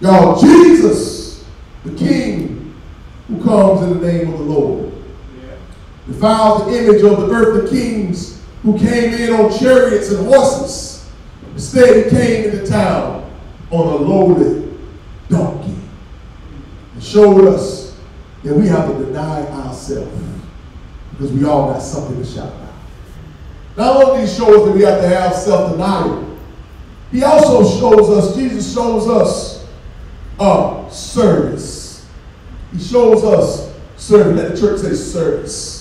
Y'all, Jesus, the King who comes in the name of the Lord, defiles the image of the earthly kings who came in on chariots and horses. Instead, he came into town on a lowly donkey and showed us that we have to deny ourselves because we all got something to shout about. Not only shows that we have to have self-denial, he also shows us, Jesus shows us uh, service. He shows us service. Let the church say service.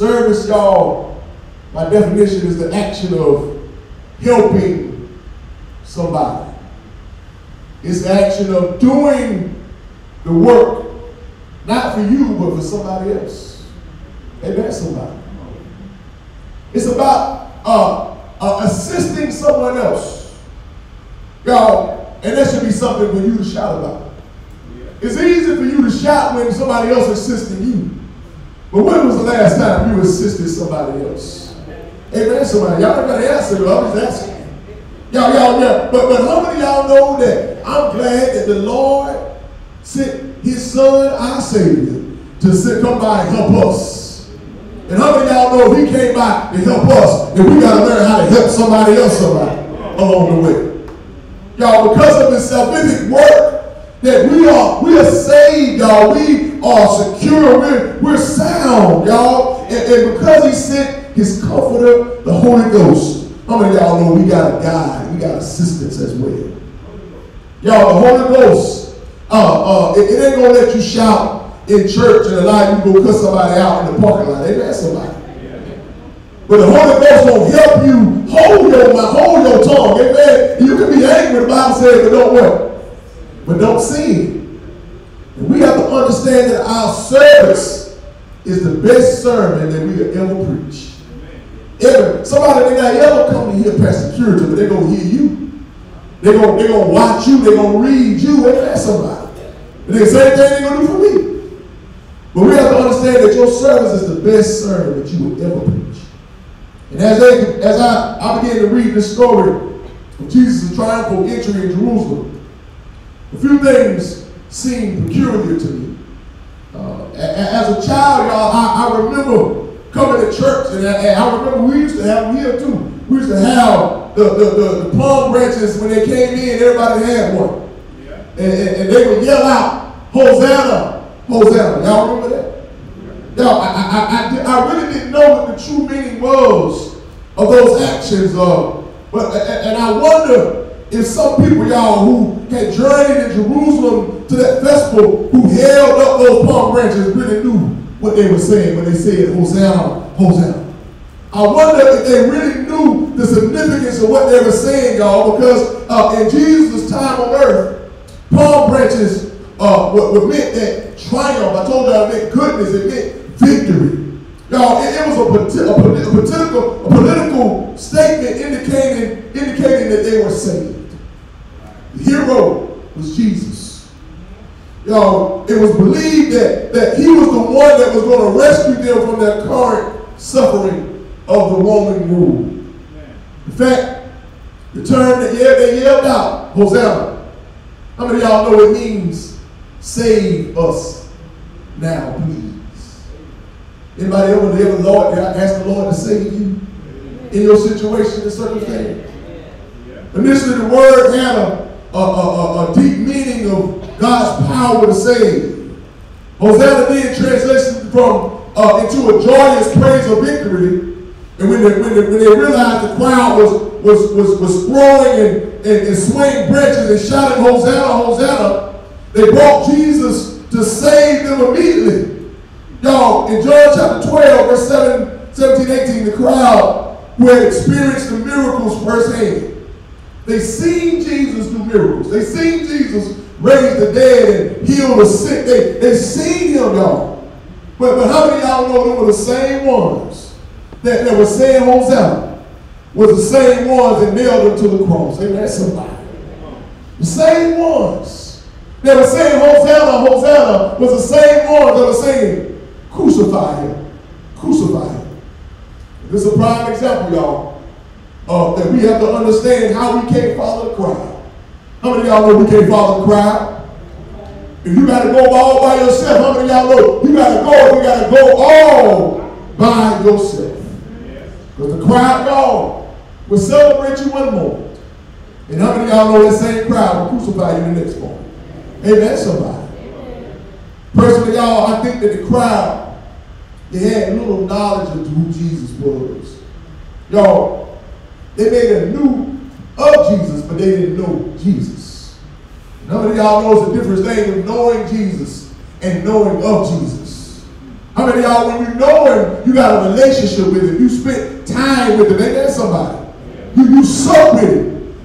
Service, y'all, by definition, is the action of helping somebody. It's the action of doing the work, not for you, but for somebody else. Amen, somebody. It's about uh, uh, assisting someone else. Y'all, and that should be something for you to shout about. It's easy for you to shout when somebody else is assisting you. But when was the last time you assisted somebody else? Amen, somebody. Y'all got to answer, I'm just asking. Y'all, y'all, yeah. But, but how many y'all know that I'm glad that the Lord sent his son, our Savior, to sit, come by and help us. And how many y'all know he came by to help us, then we got to learn how to help somebody else somebody along the way. Y'all, because of this salvific work, that we are we are saved, y'all. We are secure. We're, we're sound, y'all. And, and because he sent his comforter, the Holy Ghost. How many y'all know we got a guide? We got assistance as well. Y'all, the Holy Ghost, uh, uh, it, it ain't gonna let you shout in church and allow you to go cuss somebody out in the parking lot. Amen, somebody. But the Holy Ghost will help you hold your mouth, hold your tongue. Amen. You can be angry, the Bible says, but don't what? But don't sin. And we have to understand that our service is the best sermon that we ever preach. Ever. Somebody may not ever come to hear Pastor Cureton, but they're going to hear you. They're going they're gonna watch you. They're going to read you. Amen, somebody. And the same thing they're going to do for me. But we have to understand that your service is the best sermon that you would ever preach. And as, they, as I, I began to read this story of Jesus' triumphal entry in Jerusalem, a few things seemed peculiar to me. Uh, as a child, y'all, I, I remember coming to church, and I, and I remember we used to have them here too. We used to have the, the, the, the palm branches when they came in, everybody had one. And, and, and they would yell out, Hosanna, Hosanna. Y'all remember that? Y'all, I, I, I, I, I really didn't know what the true meaning was of those actions. Uh, but, and I wonder if some people, y'all, who had journeyed in Jerusalem to that festival, who held up those palm branches, really knew what they were saying when they said, Hosanna, Hosanna. I wonder if they really knew the significance of what they were saying, y'all, because uh, in Jesus' time on earth, palm branches uh, what, meant that triumph. I told y'all it meant goodness. It meant victory. Y'all, it, it was a, a, a political, a political statement indicating, indicating that they were saved. The hero was Jesus. Y'all, it was believed that, that he was the one that was going to rescue them from their current suffering of the Roman rule. In fact, the term that yeah, they yelled out, Hosanna. How many of y'all know it means save us now, please? Anybody ever, ever Lord, ask the Lord to save you in your situation and circumstance? Initially, the word had a, a, a, deep meaning of God's power to save. Hosanna then translated from uh, into a joyous praise of victory. And when they, when they, when they realized the crowd was, was, was, was throwing and, and, and swaying branches and shouting, Hosanna, Hosanna, they brought Jesus to save them immediately. Y'all, in John chapter 12, verse 7, 17, 18, the crowd who had experienced the miracles firsthand, they seen Jesus do miracles. They seen Jesus raise the dead and heal the sick. They, they seen him, y'all. But, but how many of y'all know they were the same ones that, that were saying Hosanna? Was the same ones that nailed him to the cross. Amen, somebody. The same ones that were saying Hosanna, Hosanna was the same ones that were saying crucify him, crucify him. This is a prime example, y'all, uh, that we have to understand how we can't follow the crowd. How many of y'all know we can't follow the crowd? If you got to go all by yourself, how many of y'all know you got to go? You got to go all by yourself. Because the crowd, y'all, will celebrate you one moment. And how many of y'all know that same crowd will crucify you the next moment? Amen, somebody. Personally, y'all, I think that the crowd, they had little knowledge of who Jesus was. Y'all, they made a knew of Jesus, but they didn't know Jesus. None of y'all knows the difference thing of knowing Jesus and knowing of Jesus. How many of y'all, when you know him, you got a relationship with him. You spent time with him. Ain't that somebody? You, you suck with him.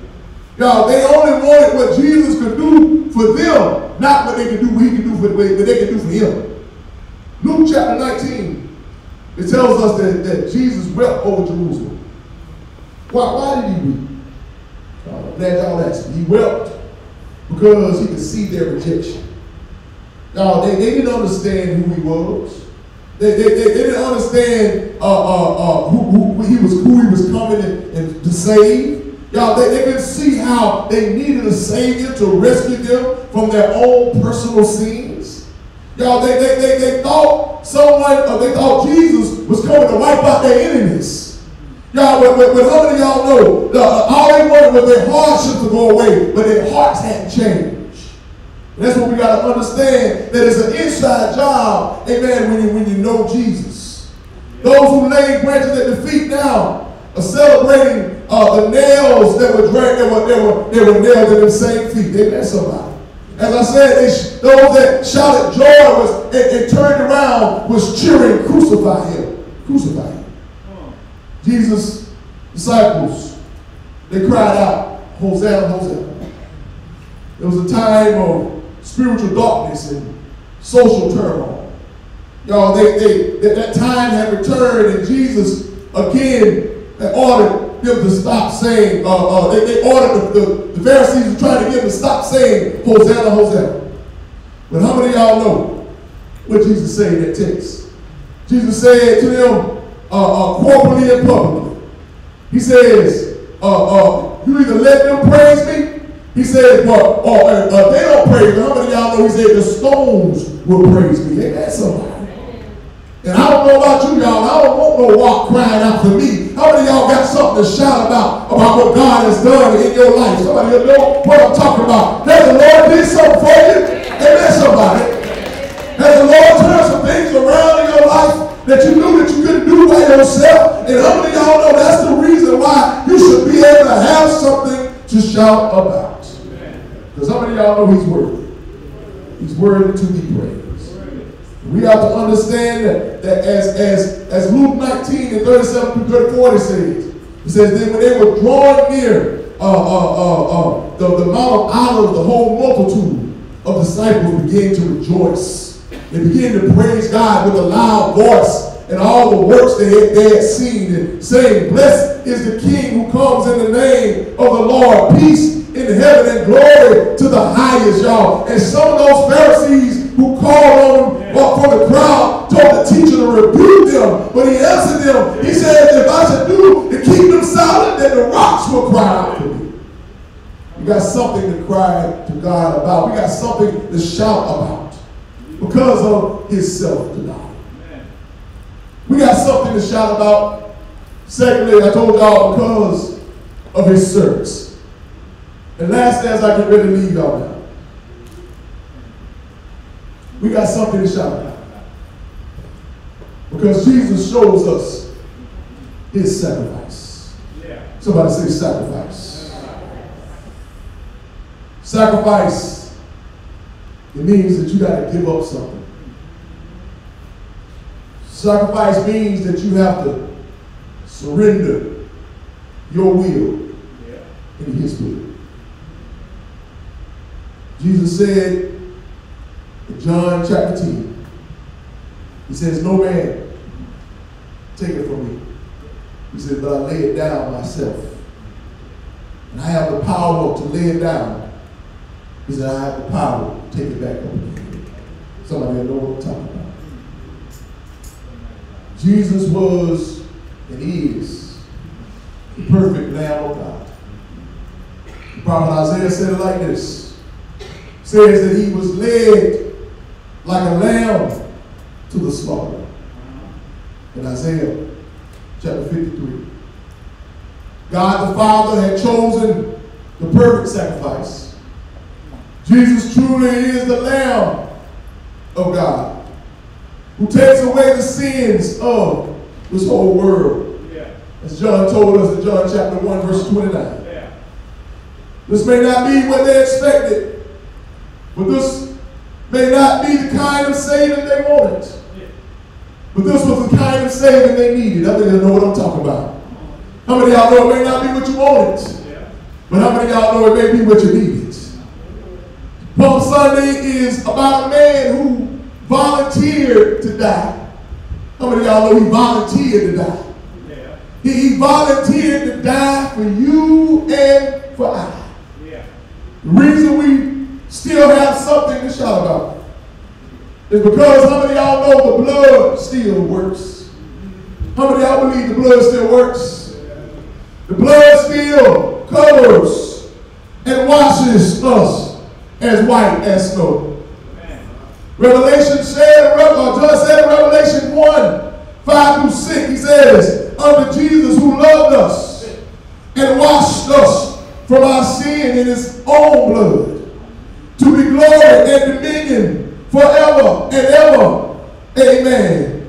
Y'all, they only wanted what Jesus could do for them, not what they could do, what he could do for what they could do for him. Luke chapter 19, it tells us that, that Jesus wept over Jerusalem. Why, why did he weep? Uh, y'all asked me. He wept because he could see their rejection. Y'all, they, they didn't understand who he was. They, they, they, they didn't understand uh, uh, uh, who, who he was, who he was coming in, in to save. Y'all, they, they didn't see how they needed a savior to rescue them from their own personal sins. Y'all, they, they, they, they thought someone, uh, they thought Jesus was coming to wipe out their enemies. Y'all, but, but, but how many of y'all know the, all was their hardships to go away, but their hearts hadn't changed. And that's what we got to understand that it's an inside job, amen, when you, when you know Jesus. Those who laid branches at the feet now are celebrating uh, the nails that were, dragged, that were, were, were nailed in the same feet. They met somebody. As I said, they, those that shouted joy was, and, and turned around was cheering, crucify him, crucify him. Jesus' disciples, they cried out, Hosanna, Hosanna. It was a time of spiritual darkness and social turmoil. Y'all, they, they, that, that time had returned, and Jesus again had ordered them to stop saying, uh, uh, they, they ordered the, the, the Pharisees were trying to get them to stop saying, Hosanna, Hosanna. But how many of y'all know what Jesus said in that text? Jesus said to them, uh, uh, corporately and publicly. He says, uh, uh, you either let them praise me. He said, well, uh, uh, they don't praise me. How many of y'all know he said the stones will praise me? That somebody? And I don't know about you, y'all. I don't want no walk crying out for me. How many of y'all got something to shout about, about what God has done in your life? Somebody know what I'm talking about. Has the Lord did something for you? Amen, somebody. Has the Lord turned some things around in your life that you knew that you couldn't do by yourself? And how many y'all know that's the reason why you should be able to have something to shout about? Because how many of y'all know he's worthy? He's worthy to be praised. We have to understand that, that as, as, as Luke 19 and 37 through 34 says, it says, then when they were drawing near uh, uh, uh, uh, the, the Mount of Olives, the whole multitude of disciples began to rejoice. They began to praise God with a loud voice and all the works they had, they had seen and saying, Blessed is the King who comes in the name of the Lord. Peace in heaven and glory to the highest, y'all. And some of those Pharisees who called on him yeah. for the crowd told the teacher to rebuke them. But he answered them. He said, if I should do to keep them silent, then the rocks will cry out for me. We got something to cry to God about. We got something to shout about because of his self-denial. We got something to shout about. Secondly, I told y'all because of his service. And lastly, as I get ready to leave y'all now, we got something to shout about. Because Jesus shows us his sacrifice. Yeah. Somebody say sacrifice. Sacrifice, it means that you got to give up something. Sacrifice means that you have to surrender your will yeah. in his will. Jesus said in John chapter 10, he says, No man take it from me. He said, But I lay it down myself. And I have the power to lay it down. He said, I have the power to take it back again. Somebody know what I'm talking about. Jesus was and is the perfect Lamb of God. The prophet Isaiah said it like this says that he was led like a lamb to the slaughter. In Isaiah chapter 53. God the Father had chosen the perfect sacrifice. Jesus truly is the Lamb of God who takes away the sins of this whole world. Yeah. As John told us in John chapter 1, verse 29. Yeah. This may not be what they expected, but this may not be the kind of saving they wanted. But this was the kind of saving they needed. I think you know what I'm talking about. How many of y'all know it may not be what you wanted? But how many of y'all know it may be what you needed? Palm Sunday is about a man who volunteered to die. How many of y'all know he volunteered to die? Yeah. He, he, volunteered to die for you and for I. Yeah. The reason we still have something to shout about. is because how many of y'all know the blood still works? How many of y'all believe the blood still works? The blood still covers and washes us as white as snow. Revelation said, or John said in Revelation 1, 5 through 6, he says, unto Jesus who loved us and washed us from our sin in his own blood to be glory and dominion forever and ever. Amen.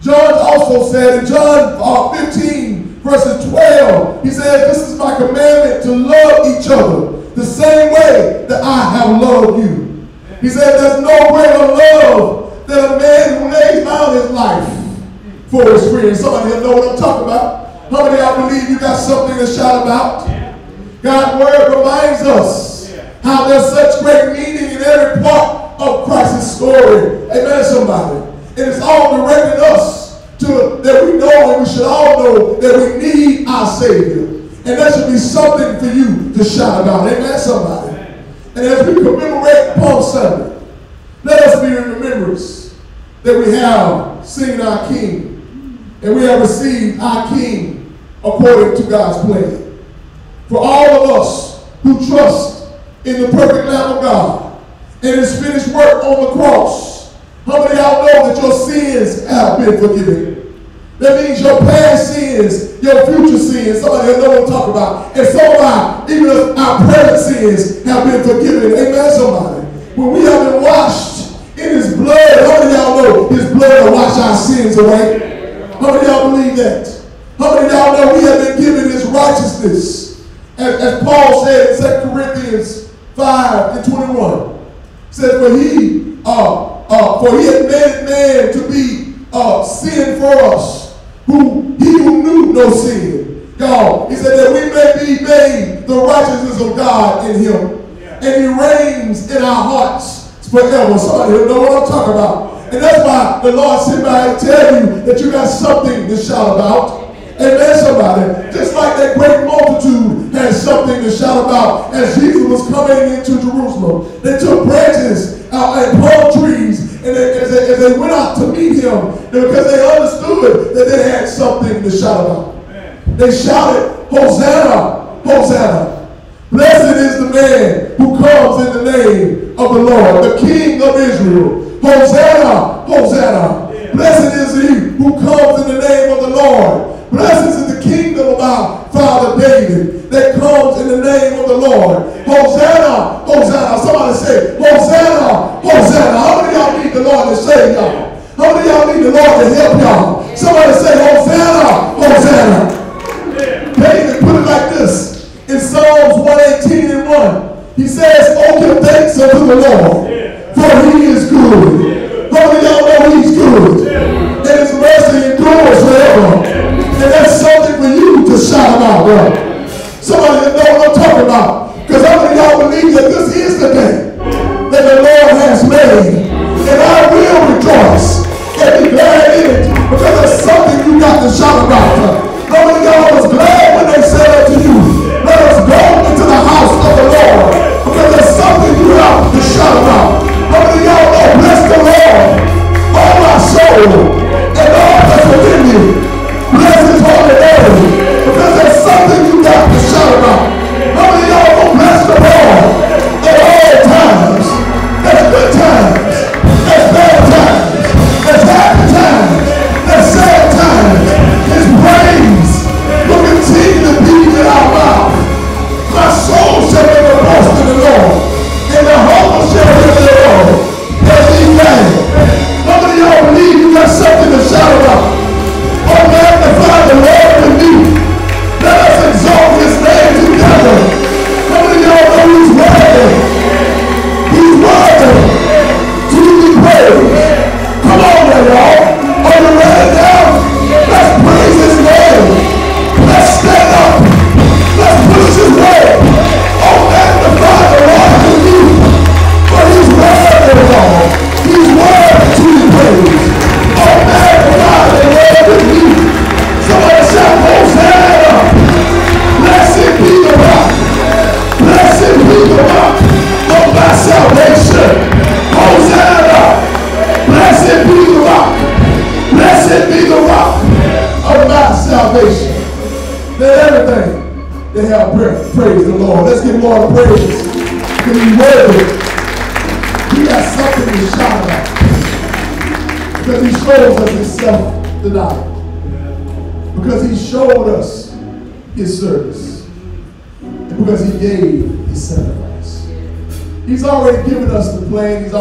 John also said in John uh, 15, verses 12, he said, This is my commandment to love each other the same way that I have loved you. He said, There's no greater love than a man who lays down his life for his friends. Somebody here know what I'm talking about. How many y'all believe you got something to shout about? God's word reminds us how there's such great meaning in every part of Christ's story. Amen, somebody. And it's all directing us to that we know and we should all know that we need our Savior. And that should be something for you to shout about. Amen, somebody. And as we commemorate Palm Sunday, let us be in remembrance that we have seen our King and we have received our King according to God's plan. For all of us who trust in the perfect Lamb of God and his finished work on the cross. How many of y'all know that your sins have been forgiven? That means your past sins, your future sins, somebody will know what I'm talking about. And of our, even our present sins have been forgiven. Amen, somebody. When we have been washed in his blood, how many y'all know his blood will wash our sins away? How many of y'all believe that? How many of y'all know we have been given his righteousness? As, as Paul said in 2 Corinthians 5 and 21. Said, for he, uh, uh, for he had made man to be uh, sin for us, who he who knew no sin. Y'all, he said that we may be made the righteousness of God in him. And he reigns in our hearts forever. Somebody will know what I'm talking about. And that's why the Lord sent by to tell you that you got something to shout about. Amen, somebody. Just like that great multitude had something to shout about as Jesus was coming into Jerusalem. They took branches out and palm trees and they, as, they, as they went out to meet him because they understood that they had something to shout about. They shouted, Hosanna, Hosanna. Blessed is the man who comes in the name of the Lord, the King of Israel. Hosanna, Hosanna. Blessed is he who comes in the name of the Lord. Blessed is the kingdom of our father David that comes in the name of the Lord. Hosanna, Hosanna. Somebody say, Hosanna, Hosanna. How many y'all need the Lord to save y'all? How many y'all need the Lord to help y'all? Somebody say, Hosanna, Hosanna. David put it like this in Psalms 118 and 1. He says, Oh, give thanks unto the Lord, for he is good. How many y'all know he's good? And his mercy endures forever. And that's something for you to shout about, bro. Somebody that know what I'm talking about. Because how many y'all believe that this is the day that the Lord has made? And I will rejoice and be glad in it. Because there's something you got to shout about. How many y'all was glad when they said to you, let us go into the house of the Lord? Because there's something you have to shout about. How many y'all know, bless the Lord, all my soul, and all that's within me. Bless his holy name.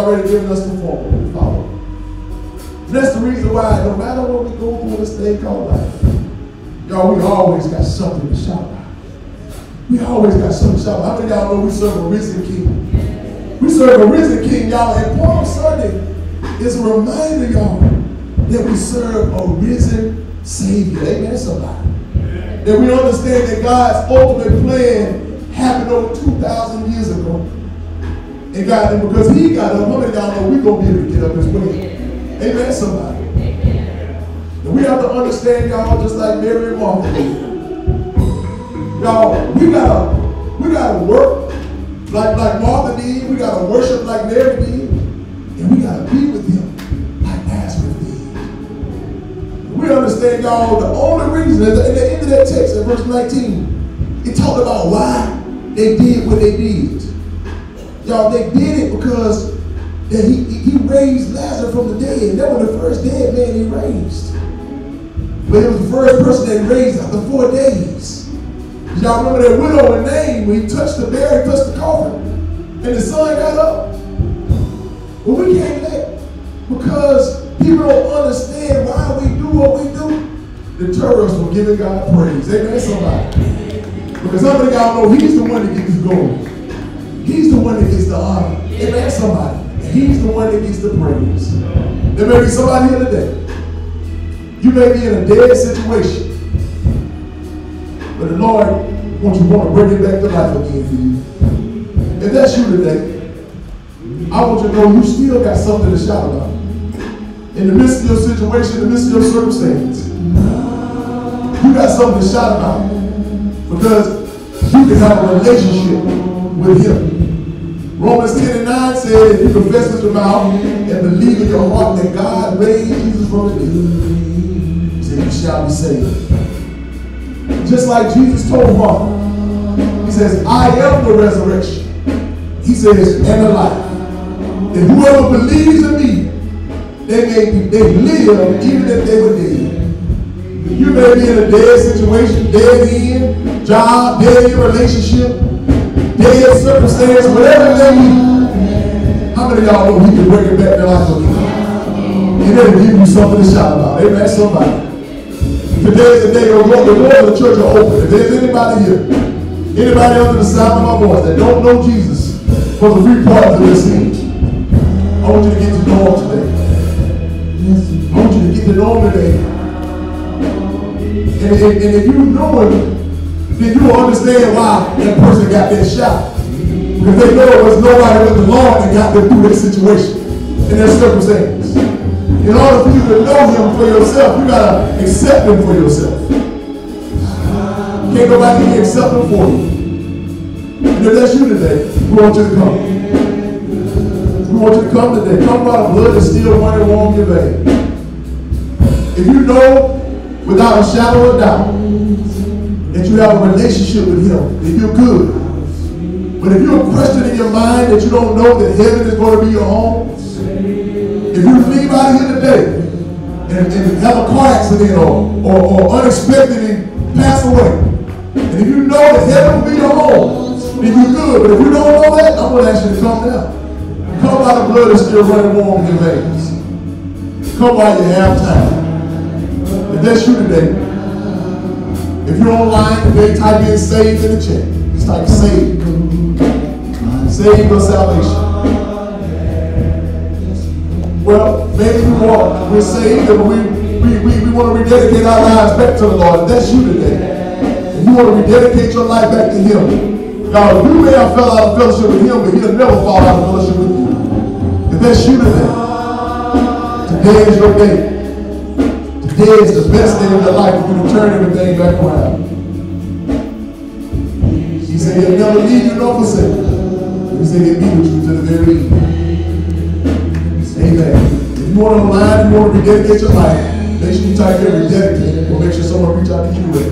Already given us the formula follow. That's the reason why no matter what we go through in this thing called life, y'all, we always got something to shout about. We always got something to shout about. How many y'all know we serve a risen king? We serve a risen king, y'all. And Palm Sunday is a reminder, y'all, that we serve a risen Savior. Amen, somebody. That we understand that God's ultimate plan happened over 2,000 years ago. And because he got how many of y'all know we're going to be able to get up as well? Amen, somebody. And we have to understand, y'all, just like Mary and Martha did. Y'all, we gotta, we gotta work like, like Martha did. We gotta worship like Mary did. And we gotta be with him like Lazarus did. We understand, y'all, the only reason, at the, at the end of that text, in verse 19, it talked about why they did what they did. Y'all, they did it because that he, he raised Lazarus from the dead. That was the first dead man he raised. But it was the first person that raised after four days. Y'all remember that widow in Nain when he touched the bear, he touched the coffin, and the son got up. Well, we can't let because people don't understand why we do what we do. Deter us from giving God praise. Amen, somebody. Because some of y'all know He's the one that gets the glory. He's the one that gets the honor. Amen, somebody. He's the one that gets the praise. There may be somebody here today. You may be in a dead situation. But the Lord wants you want to bring it back to life again for you. If that's you today, I want you to know you still got something to shout about. In the midst of your situation, in the midst of your circumstance, you got something to shout about. Because you can have a relationship with Him. Romans 10 and 9 said, if you confess with your mouth and believe in your heart that God raised Jesus from the dead, then you shall be saved. Just like Jesus told Martha, He says, I am the resurrection. He says, and the life. And whoever believes in me, they may they live even if they were dead. You may be in a dead situation, dead end, job, dead end relationship, dead circumstance, whatever it may be. How many of y'all know he can bring it back to life again? And then give you something to shout about. Amen, somebody. Today is the day oh, the doors of the church are open. If there's anybody here, anybody under the sound of my voice that don't know Jesus for the three parts of this thing, I want you to get to know him today. I want you to get to know him today. And, and, and if you know him, then you will understand why that person got that shot. Because they know it was nobody but the Lord that got them through that situation and that circumstance. In order for you to know him for yourself, you gotta accept him for yourself. Can't nobody can accept him for you. And if that's you today, we want you to come. We want you to come today. Come by the blood that's still running warm your vein. If you know without a shadow of doubt that you have a relationship with him, then you're good. But if you're questioning in your mind that you don't know that heaven is going to be your home, if you leave out of here today and, and have a car accident or, or, or unexpectedly pass away, and if you know that heaven will be your home, then you're good. But if you don't know that, I'm going to ask you to come down. Come while the blood is still running warm in your veins. Come while you have time. If that's you today, if you're online today, type in saved in the chat. Just type saved. Saved or salvation. Well, maybe we want, we're saved and we, we, we, we want to rededicate our lives back to the Lord. If that's you today, and you want to rededicate your life back to Him, God, you may have fell out of fellowship with Him, but He'll never fall out of fellowship with you. If that's you today, today is your day. Today is the best day of your life for you to turn everything back around. He said he'll never leave you nor forsake you. He said he'll be with you to the very end. Amen. If you want to online, you want to rededicate your life, make sure you type in rededicate. We'll make sure someone reach out to you it.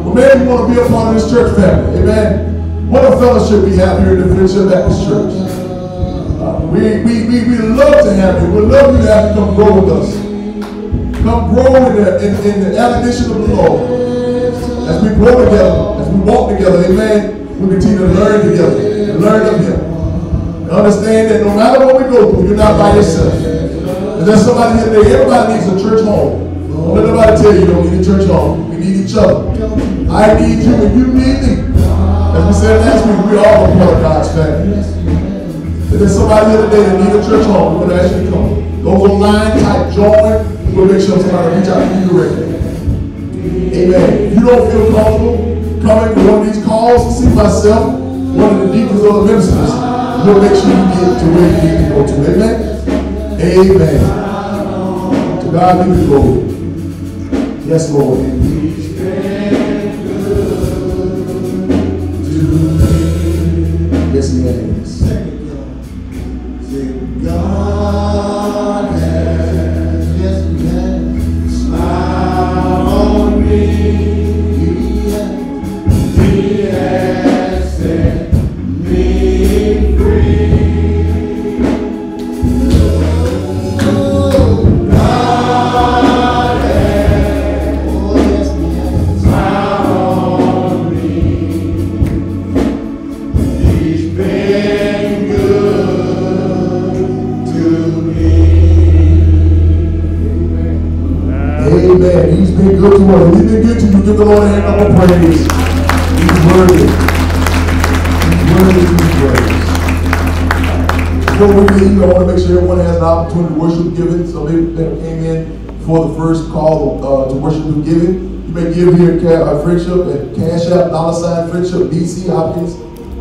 Well, maybe you want to be a part of this church family. Amen. What a fellowship we have here at the Friendship Baptist Church. Uh, we, we, we, we love to have you. We love you to have you come grow with us. Come grow in the, in, in the admonition of the Lord. As we grow together, as we walk together, amen, we continue to learn together, learn of Him. And understand that no matter what we go through, you're not by yourself. And there's somebody here today, everybody needs a church home. Don't let nobody tell you you don't need a church home. We need each other. I need you and you need me. As we said last week, we all are part of God's family. If there's somebody here today that need a church home, we're going to ask you to come. Go online, type join. We'll make sure somebody reach out to you directly. Amen. If you don't feel comfortable coming to one of these calls, see myself, one of the deacons or the ministers. We'll make sure you get to where you need to go to. Amen. Amen. To God be the glory. Yes, Lord. Yes, He been good to us. He's been good to you. Give the Lord a hand of praise. He's worthy. He's worthy to be praised. Before we leave, I want to make sure everyone has an opportunity to worship giving. So they that came in for the first call uh, to worship with giving. You may give here uh, Friendship at Cash App, dollar sign Friendship, BC Hopkins,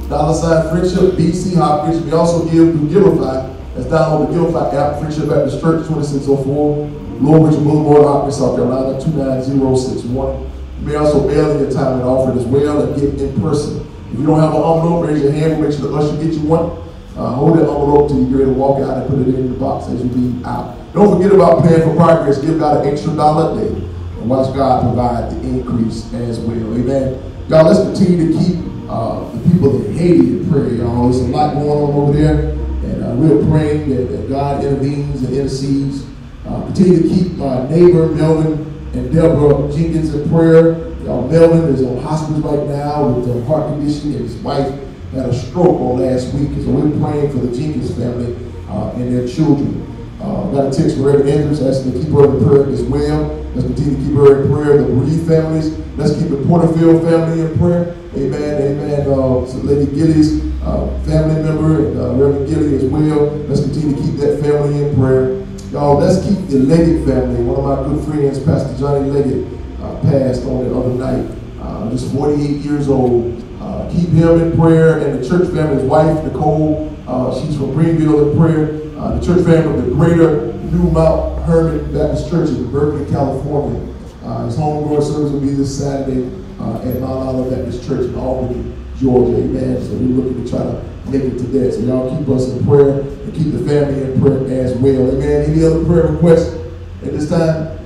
dollar sign Friendship, BC Hopkins. We also give through Givelify. That's down on the Givelify app, Friendship Baptist Church, 2604, Lower Richland Boulevard, Hopkins, South Carolina, 29061. You may also mail in your time and offering as well and get in person. If you don't have an envelope, raise your hand. We'll make sure the usher get you one. Uh, hold that envelope till you're ready to walk out and put it in the box as you leave out. Don't forget about paying for progress. Give God an extra dollar a day. And watch God provide the increase as well. Amen. God, let's continue to keep uh, the people in Haiti in prayer, y'all. There's a lot going on over there. And uh, we're praying that, that God intervenes and intercedes. Uh, continue to keep my neighbor, Melvin, and Deborah Jenkins in prayer. Melvin is on hospice right now with a heart condition, and his wife had a stroke on last week. So we're praying for the Jenkins family uh, and their children. Uh, got a text from Reverend Andrews asking to keep her in prayer as well. Let's continue to keep her in prayer. The bereaved families. Let's keep the Porterfield family in prayer. Amen. Amen. Uh, so Lady Gilly's uh, family member and uh, Reverend Gilly as well. Let's continue to keep that family in prayer. Y'all, let's keep the Leggett family. One of my good friends, Pastor Johnny Leggett, uh, passed on the other night. Uh, just 48 years old. Uh, keep him in prayer and the church family's wife, Nicole. Uh, she's from Greenville in prayer. Uh, the church family of the Greater New Mount Hermon Baptist Church in Berkeley, California. Uh, his homegrown service will be this Saturday at Mount Olive Baptist Church in Albany, Georgia. Amen. So we're looking to try to it to that. So y'all keep us in prayer and keep the family in prayer as well. Amen. Any other prayer requests at this time?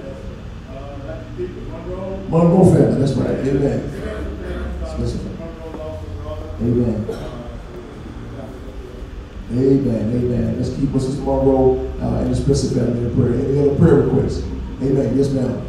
Monroe family, that's right. Amen. Amen. Amen. Amen. Let's keep us Sister Monroe uh, and the Spencer family in prayer. Any other prayer requests? Amen. Yes, ma'am.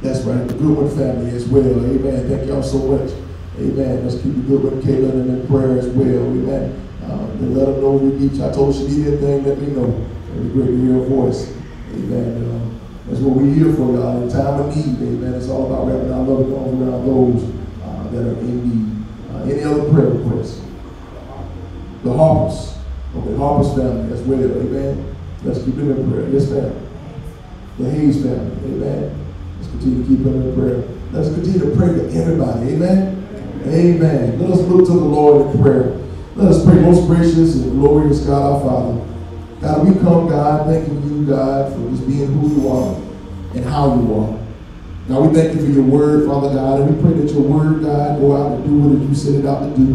That's right. The Goodwin family as well. Amen. Thank y'all so much. Amen. Let's keep the Goodwin Caitlin in prayer as well. Amen. Uh, and let them know we need you. I told she need anything, let me know. It'd be great to hear her voice. Amen. Um, that's what we're here for, y'all. In time of need, amen. It's all about wrapping our loving arms around those uh, that are in need. Uh, any other prayer requests? The Harpers. Okay, Harpers family as well. Amen. Let's keep them in prayer. Yes, ma'am. The Hayes family. Amen. Let's continue to keep them in prayer. Let's continue to pray for everybody. Amen. Amen. Let us look to the Lord in prayer. Let us pray, most gracious and glorious God, our Father. God, we come, God, thanking you, God, for just being who you are and how you are. God, we thank you for your word, Father God, and we pray that your word, God, go out and do what you sent it out to do.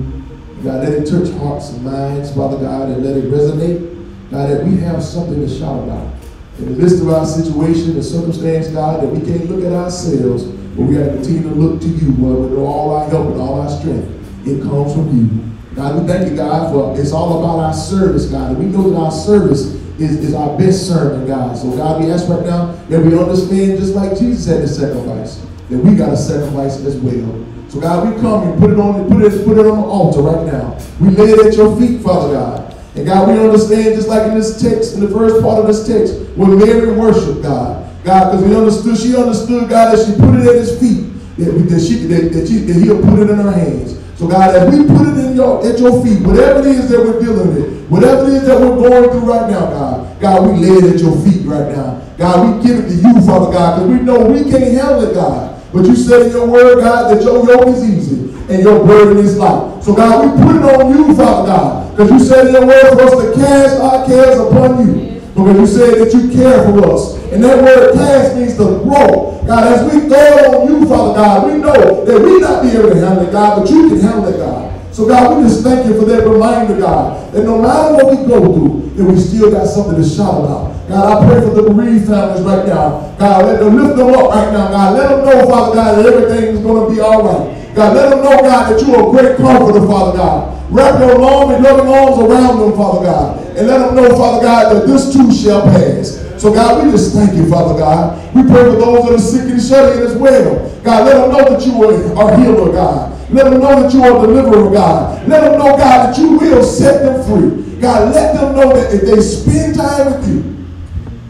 God, let it touch hearts and minds, Father God, and let it resonate. God, that we have something to shout about. In the midst of our situation and circumstance, God, that we can't look at ourselves, but we got to continue to look to you, Lord, with all our help and all our strength. It comes from you. God, we thank you, God, for it's all about our service, God. And we know that our service is, is our best sermon, God. So, God, we ask right now that we understand, just like Jesus had to sacrifice, that we got to sacrifice as well. So, God, we come and put it on, put it, put it on the altar right now. We lay it at your feet, Father God. And God, we understand, just like in this text, in the first part of this text, when Mary worshiped God, God, because we understood, she understood, God, that she put it at his feet, that, that, she, that, that, she, that he'll put it in our hands. So God, as we put it in your at your feet, whatever it is that we're dealing with, whatever it is that we're going through right now, God, God, we lay it at your feet right now. God, we give it to you, Father God, because we know we can't handle it, God. But you said in your word, God, that your yoke is easy and your burden is light. So God, we put it on you, Father God, because you said in your word for us to cast our cares upon you. Because you said that you care for us. And that word cast means to grow. God, as we throw on you, Father God, we know that we not be able to handle it, God, but you can handle it, God. So God, we just thank you for that reminder, God, that no matter what we go through, that we still got something to shout about. God, I pray for the bereaved families right now. God, let them lift them up right now, God. Let them know, Father God, that everything is going to be all right. God, let them know, God, that you are a great comforter, Father God. Wrap your long and loving arms around them, Father God. And let them know, Father God, that this too shall pass. So, God, we just thank you, Father God. We pray for those that are sick and shut in as well. God, let them know that you are a healer, God. Let them know that you are a deliverer, God. Let them know, God, that you will set them free. God, let them know that if they spend time with you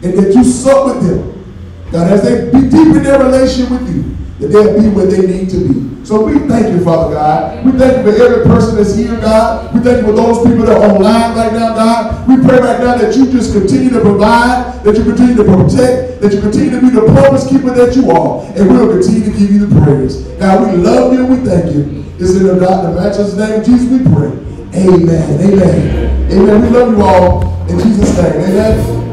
and that you sup with them God, as they be deep in their relationship with you, that they'll be where they need to be. So we thank you, Father God. We thank you for every person that's here, God. We thank you for those people that are online right now, God. We pray right now that you just continue to provide, that you continue to protect, that you continue to be the promise keeper that you are, and we'll continue to give you the praise. God, we love you and we thank you. It's in the the matchless name of Jesus we pray. Amen. Amen. Amen. We love you all in Jesus' name. Amen.